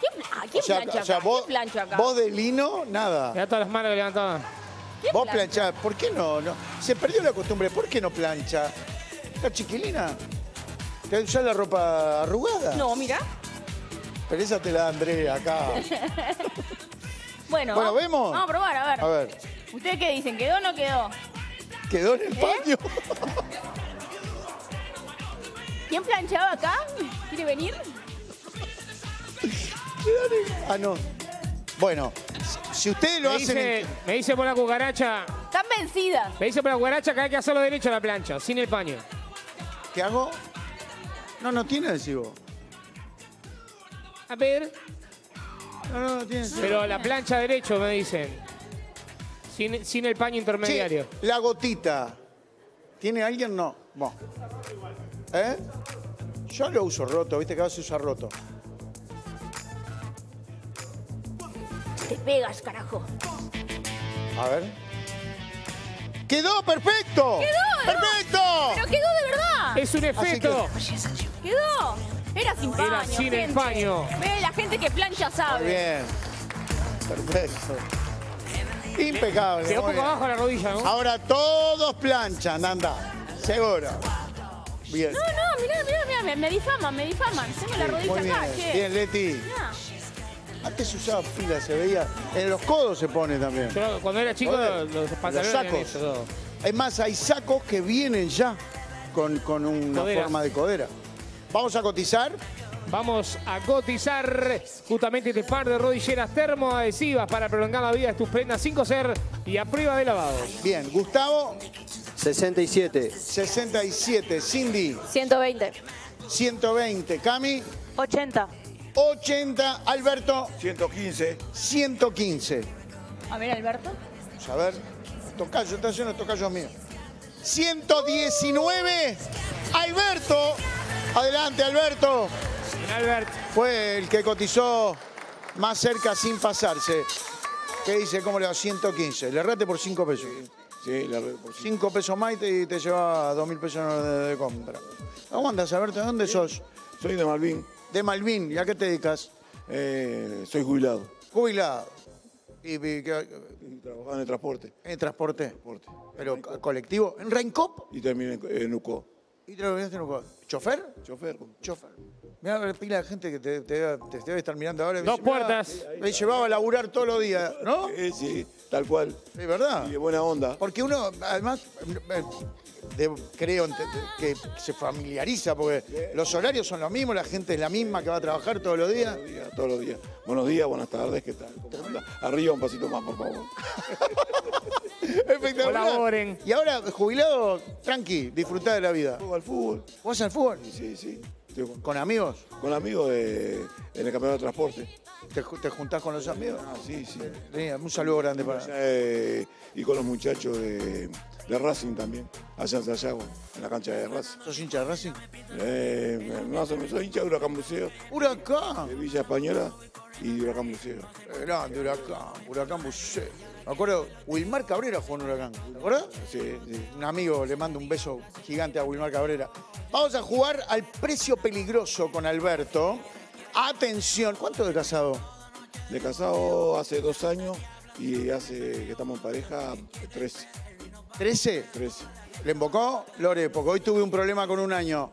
¿Quién, pla- ah, ¿quién O sea, plancha o sea, acá? vos, ¿Quién plancha acá? vos de lino, nada. Mirá todas las manos que levantaban. ¿Quién Vos plancha? planchás. ¿Por qué no? no? Se perdió la costumbre. ¿Por qué no plancha? ¿La chiquilina? ¿Te usás la ropa arrugada? No, mira. Pero esa te la da Andrea acá. Bueno, Bueno, vamos- ¿vemos? Vamos a probar, a ver. A ver, ¿Ustedes qué dicen? ¿Quedó o no quedó? ¿quedó en ¿Eh? el paño? ¿Quién planchaba acá? ¿Quiere venir? ah, no. Bueno, si ustedes lo Me hacen... dice, en- me dice por la cucaracha. Están vencidas. Me dice por la cucaracha que hay que hacerlo derecho a la plancha, sin el paño. ¿Qué hago? No, no tiene adhesivo. A ver. No, no, no tiene. Pero la plancha derecho, me dicen. Sin, sin el paño intermediario. Sí, la gotita. ¿Tiene alguien? No. Bueno. ¿Eh? Yo lo uso roto, viste que a veces usa roto. Te pegas, carajo. A ver. ¡Quedó perfecto! ¡Quedó! ¡Perfecto! ¡Pero quedó de verdad! Es un efecto. ¡Quedó! Era sin paño, Era sin el gente. paño. Ve, la gente que plancha Muy sabe. bien. Perfecto. Impecable. Quedó muy poco bien. abajo la rodilla, ¿no? Ahora todos planchan, anda. Seguro. Bien. No, no, mirá, mirá, mirá, me, me difaman, me difaman. Tengo la rodilla Muy bien. acá, che. Bien, Leti. Mirá. Antes se usaba fila, se veía. En los codos se pone también. Yo cuando era chico, los pantalones los sacos. todo. Es más, hay sacos que vienen ya con, con una forma de codera. Vamos a cotizar. Vamos a cotizar justamente este par de rodilleras termoadhesivas para prolongar la vida de tus prendas sin coser y a prueba de lavados. Bien, Gustavo, 67. 67. Cindy, 120. 120. Cami, 80. 80. Alberto, 115. 115. A ver, Alberto. Vamos a ver. Tocayo, está lleno de tocayos míos. 119. Alberto. Adelante, Alberto. Bien, Albert. Fue el que cotizó más cerca sin pasarse. ¿Qué dice? ¿Cómo le va? 115. Le errate por 5 pesos. Sí, la red por 5 pesos más y te, te lleva 2 mil pesos de, de compra. ¿Cómo andas, Alberto? ¿De dónde sos? Soy de Malvin. De Malvin. ¿Y a qué te dedicas? Eh, soy jubilado. Jubilado. ¿Y, y trabajaba en el transporte. en transporte? transporte. ¿Pero co- colectivo? ¿En Raincop? Y terminé en, en UCO. ¿Y te lo en un- ¿Chofer? Chofer. Chofer. Mira la pila de gente que te, te- te debe estar mirando ahora. y Dos dice, "Mirá, puertas. Me llevaba a laburar todos los días, ¿no? Eh, sí, tal cual. Es verdad. Y de buena onda. Porque uno, además, eh, de- creo que se familiariza, porque los horarios son los mismos, la gente es la misma que va a trabajar todos los días. Todos los días, todos los días. Buenos días, buenas tardes, ¿qué tal? ¿Cómo anda? Arriba un pasito más, por favor. Espectacular. Colaboren. Y ahora, jubilado, tranqui, disfrutá de la vida. Juego al fútbol. ¿Vos al fútbol? Sí, sí. Con, ¿Con amigos? con amigos de- en el campeonato de transporte. ¿Te, te juntás con los amigos? Ah, sí, sí. Tenía Un saludo grande para... Eh, y con los muchachos de, de Racing también, allá en Sayago, en la cancha de Racing. ¿Sos hincha de Racing? Eh, más o menos, soy hincha de Huracán Buceo, Huracán. de Villa Española y de Huracán Buceo. Grande, Huracán. Huracán Buceo. Me acuerdo, Wilmar Cabrera fue en Huracán. ¿Te acuerdas? Sí, sí. Un amigo le mando un beso gigante a Wilmar Cabrera. Vamos a jugar al precio peligroso con Alberto. Atención, ¿cuánto de casado? De casado hace dos años y hace que estamos en pareja 13. ¿13? 13. ¿Le invocó? Lore, porque hoy tuve un problema con un año.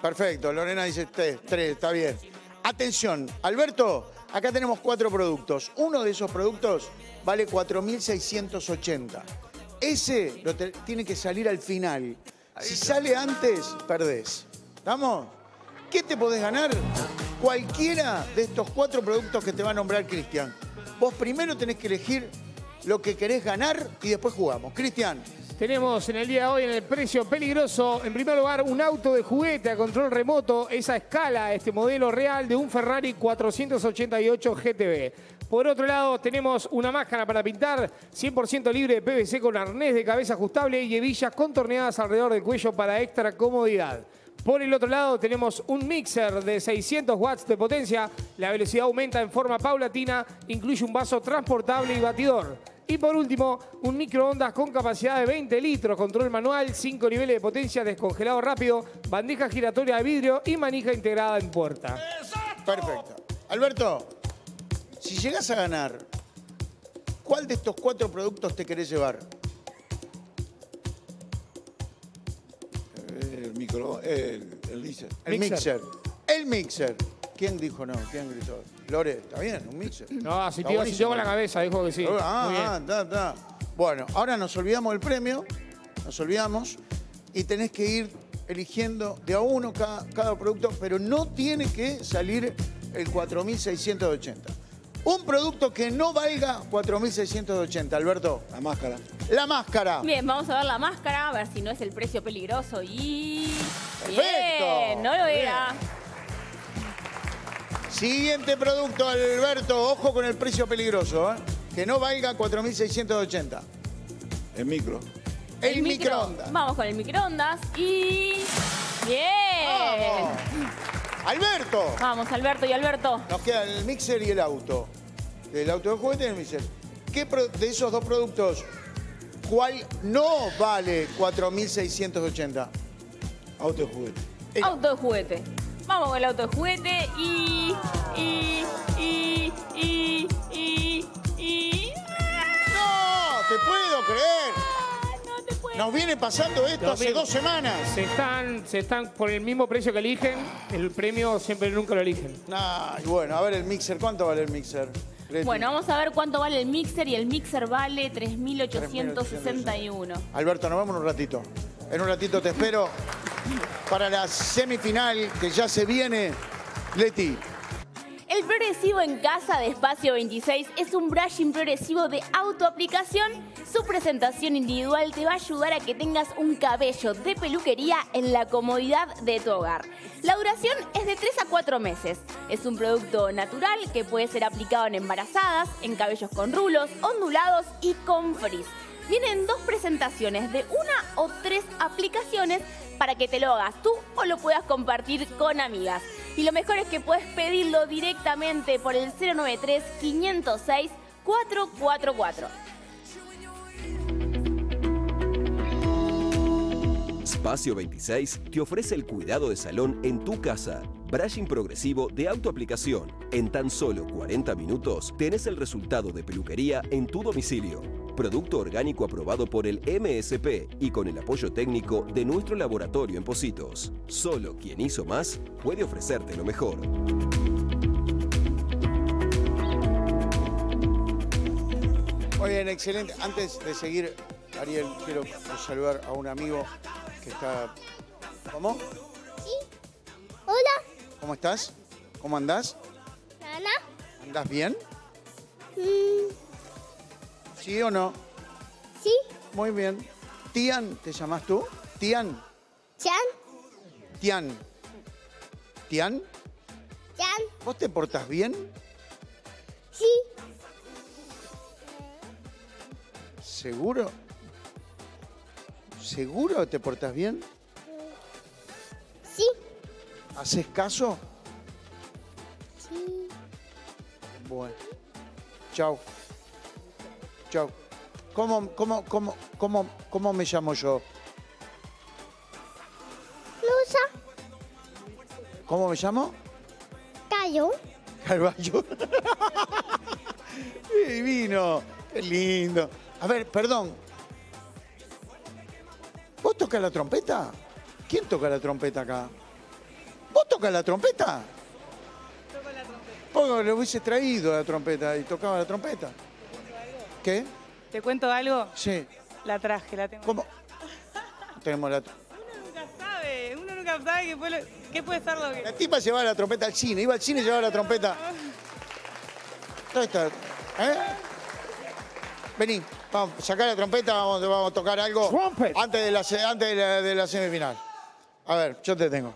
Perfecto, Lorena dice tres, tres, está bien. Atención, Alberto, acá tenemos cuatro productos. Uno de esos productos vale 4.680. Ese lo te- tiene que salir al final. Si sale antes, perdés. ¿Estamos? ¿Qué te podés ganar? Cualquiera de estos cuatro productos que te va a nombrar Cristian. Vos primero tenés que elegir lo que querés ganar y después jugamos. Cristian, Tenemos en el día de hoy en el precio peligroso, en primer lugar, un auto de juguete a control remoto, esa escala, este modelo real de un Ferrari 488 GTB. Por otro lado, tenemos una máscara para pintar, 100% libre de PVC con arnés de cabeza ajustable y hebillas contorneadas alrededor del cuello para extra comodidad. Por el otro lado tenemos un mixer de 600 watts de potencia, la velocidad aumenta en forma paulatina, incluye un vaso transportable y batidor. Y por último, un microondas con capacidad de 20 litros, control manual, 5 niveles de potencia, descongelado rápido, bandeja giratoria de vidrio y manija integrada en puerta. Perfecto. Alberto, si llegas a ganar, ¿cuál de estos cuatro productos te querés llevar? El micro, el, el Lizer. El Mixer. mixer. El mixer. ¿Quién dijo no? ¿Quién gritó? Lore, ¿está bien? ¿Un mixer? No, Está sintió, sintió con la cabeza, dijo que sí. Ah, Muy bien. ah, está, está. Bueno, ahora nos olvidamos del premio, nos olvidamos, y tenés que ir eligiendo de a uno cada, cada producto, pero no tiene que salir el 4.680. Un producto que no valga 4.680, Alberto. La máscara. La máscara. Bien, vamos a ver la máscara, a ver si no es el precio peligroso y... Perfecto. Bien, no lo era. Siguiente producto, Alberto. Ojo con el precio peligroso, ¿eh? Que no valga 4.680. El micro. El, micro- microondas. Vamos con el microondas y... ¡Bien! Alberto. Vamos, Alberto y Alberto. Nos queda el mixer y el auto. El auto de juguete y el mixer. ¿Qué de esos dos productos, cuál no vale 4.680? Auto de juguete. Auto de juguete. Vamos con el auto de juguete y... y... y... y... y... y... ¡No! ¡Te puedo creer! Nos viene pasando esto Lo hace mismo. dos semanas. Se están, se están por el mismo precio que eligen, el premio siempre nunca lo eligen. Nah, y bueno, a ver el mixer. ¿Cuánto vale el mixer? Leti? Bueno, vamos a ver cuánto vale el mixer y el mixer vale 3.861. Alberto, nos vemos en un ratito. En un ratito te espero para la semifinal que ya se viene. Leti, El progresivo en casa de Espacio 26 es un brushing progresivo de autoaplicación. Su presentación individual te va a ayudar a que tengas un cabello de peluquería en la comodidad de tu hogar. La duración es de 3 a 4 meses. Es un producto natural que puede ser aplicado en embarazadas, en cabellos con rulos, ondulados y con frizz. Vienen dos presentaciones de una o tres aplicaciones para que te lo hagas tú o lo puedas compartir con amigas. Y lo mejor es que puedes pedirlo directamente por el 093 506 444. Espacio 26 te ofrece el cuidado de salón en tu casa. Brushing progresivo de autoaplicación. En tan solo 40 minutos tenés el resultado de peluquería en tu domicilio. Producto orgánico aprobado por el MSP y con el apoyo técnico de nuestro laboratorio en Positos. Solo quien hizo más puede ofrecerte lo mejor. muy bien, excelente. Antes de seguir, Ariel, quiero saludar a un amigo que está. ¿Cómo? Hola, ¿Cómo estás? ¿Cómo andás? Ana. ¿Andás bien? Mm, ¿Sí o no? sí, Muy bien. Tian, ¿te llamas tú? Tian. Chan, Tian. Tian, Chan, ¿vos te portás bien? sí, ¿Seguro? ¿Seguro te portás bien? sí, ¿Haces caso? sí. Bueno. Chau. Chau. ¿Cómo, cómo, cómo, cómo, cómo me llamo yo? Lusa, ¿Cómo me llamo? Cayo, Carballo. Qué divino. Qué lindo. A ver, perdón. ¿Vos tocas la trompeta? ¿Quién toca la trompeta acá? ¿Vos tocas la trompeta? Toco la trompeta. Porque le hubiese traído la trompeta y tocaba la trompeta. ¿Qué? ¿Te cuento algo? Sí. La traje, la tengo. ¿Cómo? Tenemos la... Uno nunca sabe, uno nunca sabe qué puede, qué puede ser lo que... La tipa llevaba la trompeta al cine, iba al cine y llevaba la trompeta. ¿Dónde está? ¿Eh? Vení, vamos, sacá la trompeta, vamos, vamos a tocar algo antes, de la, antes de, la, de la semifinal. A ver, yo te tengo.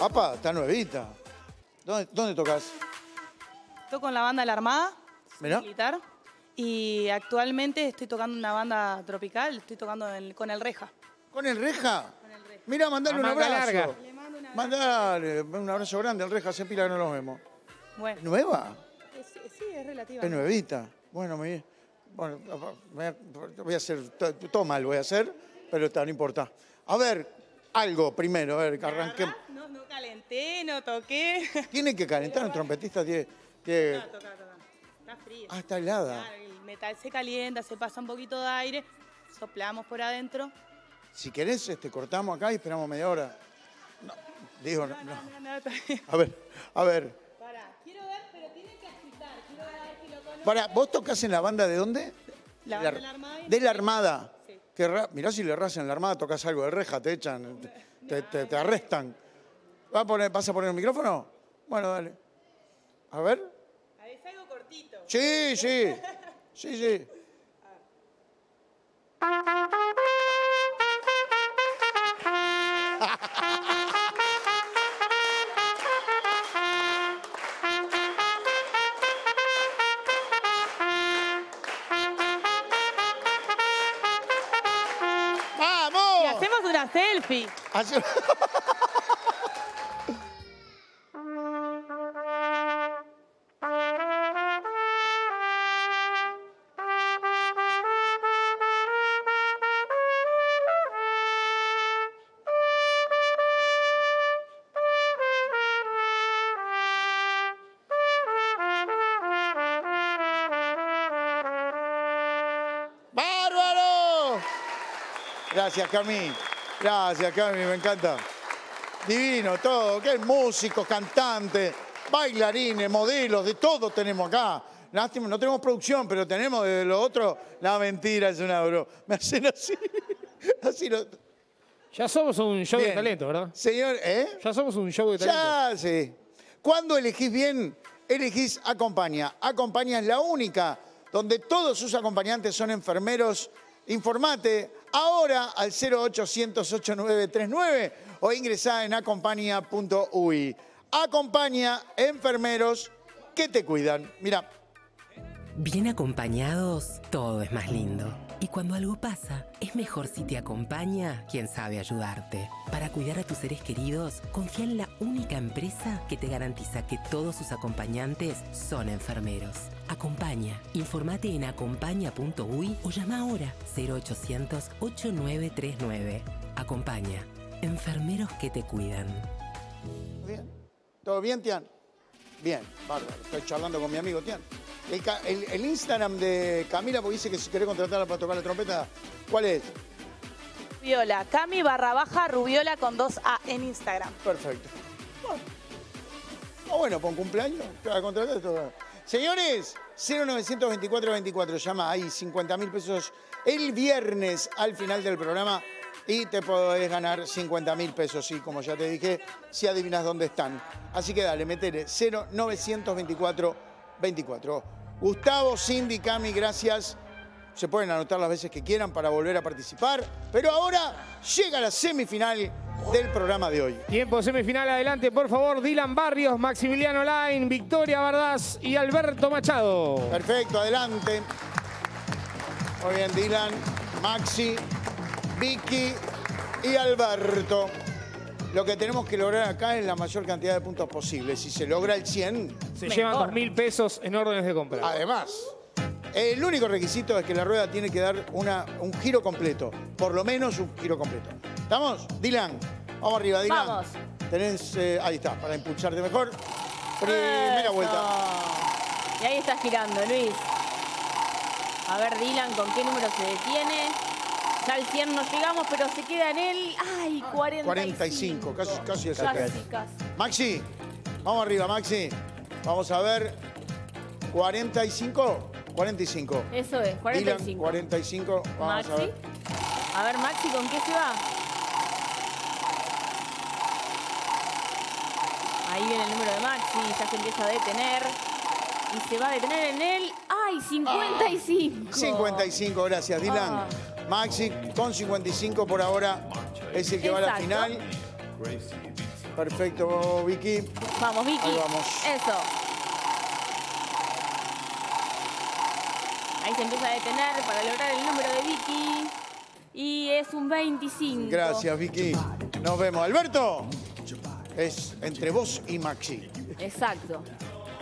Apa, está nuevita. ¿Dónde, dónde tocas? Toco en la banda La Armada, Mirá. militar, y actualmente estoy tocando una banda tropical, estoy tocando en- con el Reja. ¿Con el Reja? Mira, mandale un abrazo. larga. Mandale un abrazo grande al Reja, hace pila que no nos vemos. Bueno, ¿Nueva? es- sí, es relativa. Es nuevita. Bueno, me, bueno, voy a, voy a hacer, to- todo mal voy a hacer, pero está, no importa. A ver, algo primero, a ver, que arranque. No, calenté, no toqué. Tiene que calentar, un trompetista tiene... tiene- Toca, toca, toca. Está frío. Ah, está helada. Claro, el metal se calienta, se pasa un poquito de aire, soplamos por adentro. Si querés, este, cortamos acá y esperamos media hora. No, digo, no, no. No, no. A ver, a ver. Pará, quiero ver, pero tienen que agitar. Quiero ver a ver si lo conocen. Para, ¿vos tocas en la banda de dónde? La De banda de la Armada. De la Armada. Que ra- Mirá si le rasan la Armada, tocas algo de reja, te echan, te, te- te arrestan. ¿Va a poner, ¿Vas a poner el micrófono? Bueno, dale. A ver. A ver, es algo cortito. Sí, sí. Sí, sí. ¡Vamos! Y hacemos una selfie. Gracias, Cami. Gracias, Cami, me encanta. Divino, todo. Qué músicos, cantantes, bailarines, modelos, de todo tenemos acá. Lástima, no tenemos producción, pero tenemos de lo otro. La mentira es una bro. Me hacen así. Así lo. Ya somos un show Bien. de talento, ¿verdad? Señor, ¿eh? Ya somos un show de talento. Ya, sí. Cuando elegís bien, elegís Acompaña. Acompaña es la única donde todos sus acompañantes son enfermeros. Informate ahora al 0800 8939 o ingresá en acompaña.ui. Acompaña enfermeros que te cuidan. Mira, Bien acompañados, todo es más lindo. Y cuando algo pasa, es mejor si te acompaña quien sabe ayudarte. Para cuidar a tus seres queridos, confía en la única empresa que te garantiza que todos sus acompañantes son enfermeros. Acompaña. Informate en acompaña.uy o llama ahora 0800 8939. Acompaña. Enfermeros que te cuidan. ¿todo bien, Tian? Bien, bárbaro. Estoy charlando con mi amigo Tian. El, ca- el- el Instagram de Camila, porque dice que si querés contratarla para tocar la trompeta, ¿cuál es? Rubiola, Cami barra baja Rubiola con dos A en Instagram. Perfecto. Bueno, Ah, bueno, un cumpleaños, a contratar todo. Señores, 0924-24, llama ahí, 50 mil pesos el viernes al final del programa y te podés ganar 50 mil pesos, sí, como ya te dije, si adivinas dónde están. Así que dale, metele 0924-24. Gustavo, Cindy, Cami, gracias. Se pueden anotar las veces que quieran para volver a participar, pero ahora llega la semifinal del programa de hoy. Tiempo semifinal adelante, por favor. Dylan Barrios, Maximiliano Lain, Victoria Bardaz y Alberto Machado. Perfecto, adelante. Muy bien, Dylan, Maxi, Vicky y Alberto. Lo que tenemos que lograr acá es la mayor cantidad de puntos posible. Si se logra el 100, Se llevan dos mil pesos en órdenes de compra. Además, el único requisito es que la rueda tiene que dar una, un giro completo. Por lo menos un giro completo. ¿Estamos? Dylan, vamos arriba, Dylan. Vamos. Tenés, eh, ahí está, para impulsarte mejor. Primera Eso. vuelta. Y ahí está girando, Luis. A ver, Dylan, ¿con qué número se detiene? Ya al 100 no llegamos, pero se queda en el... ¡Ay, 45! 45, casi, casi el Casi, 70. casi. Maxi, vamos arriba, Maxi. Vamos a ver. 45, 45. Eso es, 45. Dylan, 45. Vamos Maxi. a ver. A ver, Maxi, ¿con qué se va? Ahí viene el número de Maxi, ya se empieza a detener. Y se va a detener en el... ¡Ay, 55! 55, gracias, Dylan. Ah. Maxi con 55 por ahora es el que va a la final. Perfecto, Vicky. Vamos, Vicky. Ahí vamos. Eso. Ahí se empieza a detener para lograr el número de Vicky. Y es un 25. Gracias, Vicky. Nos vemos. Alberto, es entre vos y Maxi. Exacto.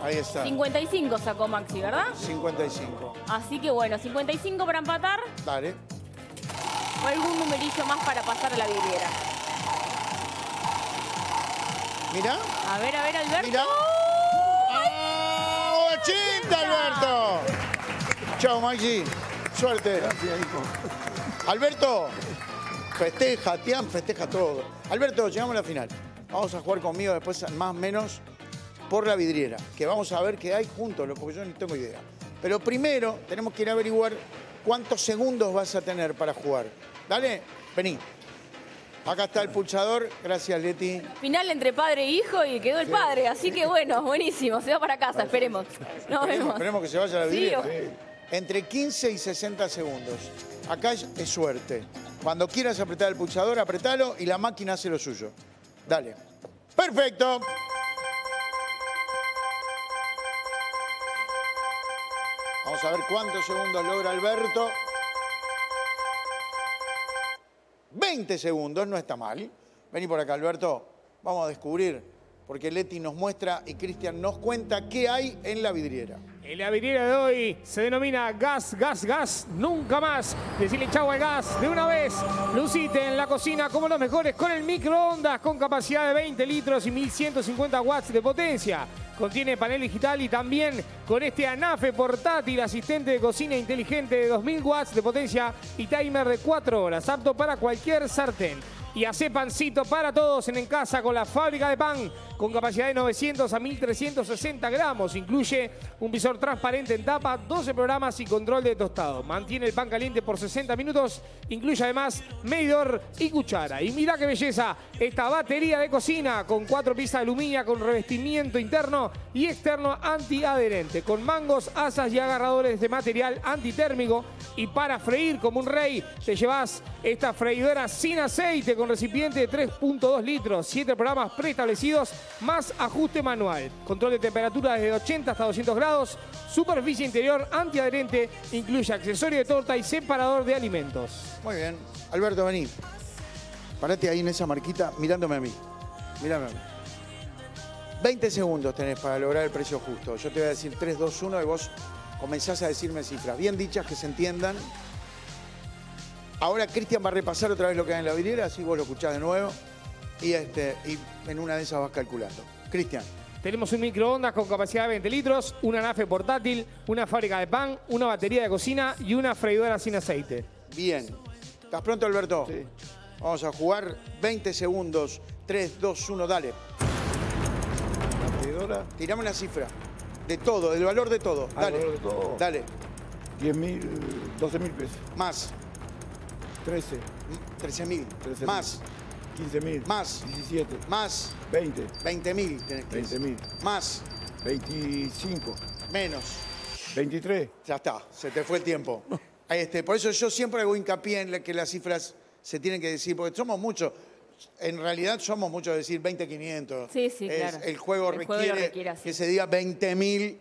Ahí está. 55 sacó Maxi, ¿verdad? 55. Así que bueno, 55 para empatar Dale. O algún numerillo más para pasar a la vidriera. Mira. A ver, a ver, Alberto. Mira. ¡Ah, 80, Alberto! Chao, Maxi. Suerte. Gracias, hijo. Alberto, festeja, Tian, festeja todo. Alberto, llegamos a la final. Vamos a jugar conmigo después, más o menos, por la vidriera. Que vamos a ver qué hay juntos, porque yo ni tengo idea. Pero primero tenemos que ir a averiguar cuántos segundos vas a tener para jugar. Dale, vení. Acá está el pulsador. Gracias, Leti. Final entre padre e hijo y quedó el padre. Así que bueno, buenísimo. Se va para casa, esperemos. Nos Esperemos, vemos. esperemos que se vaya a la Sí, vidriera. o- Entre 15 y 60 segundos. Acá es, es suerte. Cuando quieras apretar el pulsador, apretalo y la máquina hace lo suyo. Dale. Perfecto. Vamos a ver cuántos segundos logra Alberto. 20 segundos, no está mal. Vení por acá, Alberto. Vamos a descubrir, porque Leti nos muestra y Cristian nos cuenta qué hay en la vidriera. En la vidriera de hoy se denomina gas, gas, gas, nunca más. Decirle chau al gas de una vez. Lucite en la cocina como los mejores con el microondas con capacidad de 20 litros y 1150 watts de potencia. Contiene panel digital y también con este anafe portátil, asistente de cocina inteligente de 2000 watts de potencia y timer de 4 horas, apto para cualquier sartén. Y hace pancito para todos en En Casa con la fábrica de pan con capacidad de 900 a 1360 gramos. Incluye un visor transparente en tapa, 12 programas y control de tostado. Mantiene el pan caliente por 60 minutos. Incluye además medidor y cuchara. Y mira qué belleza esta batería de cocina con cuatro piezas de aluminio con revestimiento interno y externo antiadherente. Con mangos, asas y agarradores de material antitérmico. Y para freír como un rey, te llevas esta freidora sin aceite con recipiente de 3.2 litros, 7 programas preestablecidos, más ajuste manual. Control de temperatura desde 80 hasta 200 grados, superficie interior antiadherente, incluye accesorio de torta y separador de alimentos. Muy bien. Alberto, vení. Parate ahí en esa marquita mirándome a mí. Mírame a mí. 20 segundos tenés para lograr el precio justo. Yo te voy a decir 3, 2, 1 y vos comenzás a decirme cifras bien dichas que se entiendan. Ahora Cristian va a repasar otra vez lo que hay en la vidriera, así vos lo escuchás de nuevo. Y, este, y en una de esas vas calculando. Cristian. Tenemos un microondas con capacidad de 20 litros, una nafe portátil, una fábrica de pan, una batería de cocina y una freidora sin aceite. Bien. ¿Estás pronto, Alberto? Sí. Vamos a jugar 20 segundos. 3, 2, 1, dale. La freidora. Tirame una cifra. De todo, del valor de todo. Ah, Dale. el valor de todo. Dale. 10 mil, 12 mil pesos. Más. 13. 13 mil. 13.000. Más. 15 mil. Más. 17. Más. 20. 20 mil tenés que 20 mil. Más. 25. Menos. 23. Ya está, se te fue el tiempo. Este, por eso yo siempre hago hincapié en que las cifras se tienen que decir, porque somos muchos. En realidad somos muchos decir 20.500. Sí, sí, Es- claro. El juego El juego requiere, requiere así. que se diga 20.000.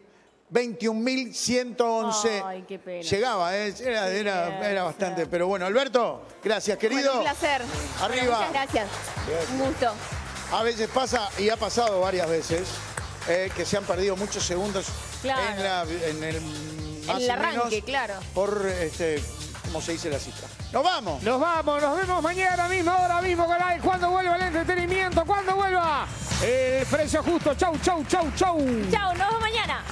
21.111. Ay, qué pena. Llegaba, ¿eh? era, Sí, era, era o bastante. Pero bueno, Alberto, gracias, querido. Bueno, un placer. Arriba. Muchas gracias. Un gusto. A veces pasa, y ha pasado varias veces, eh, que se han perdido muchos segundos Claro. en, la- en el más el y arranque, menos claro. por, este, ¿cómo se dice la cifra? ¡Nos vamos! Nos vamos, nos vemos mañana mismo, ahora mismo con la cuando vuelva el entretenimiento, cuando vuelva el precio justo. Chau, chau, chau, chau. Chao, nos vemos mañana.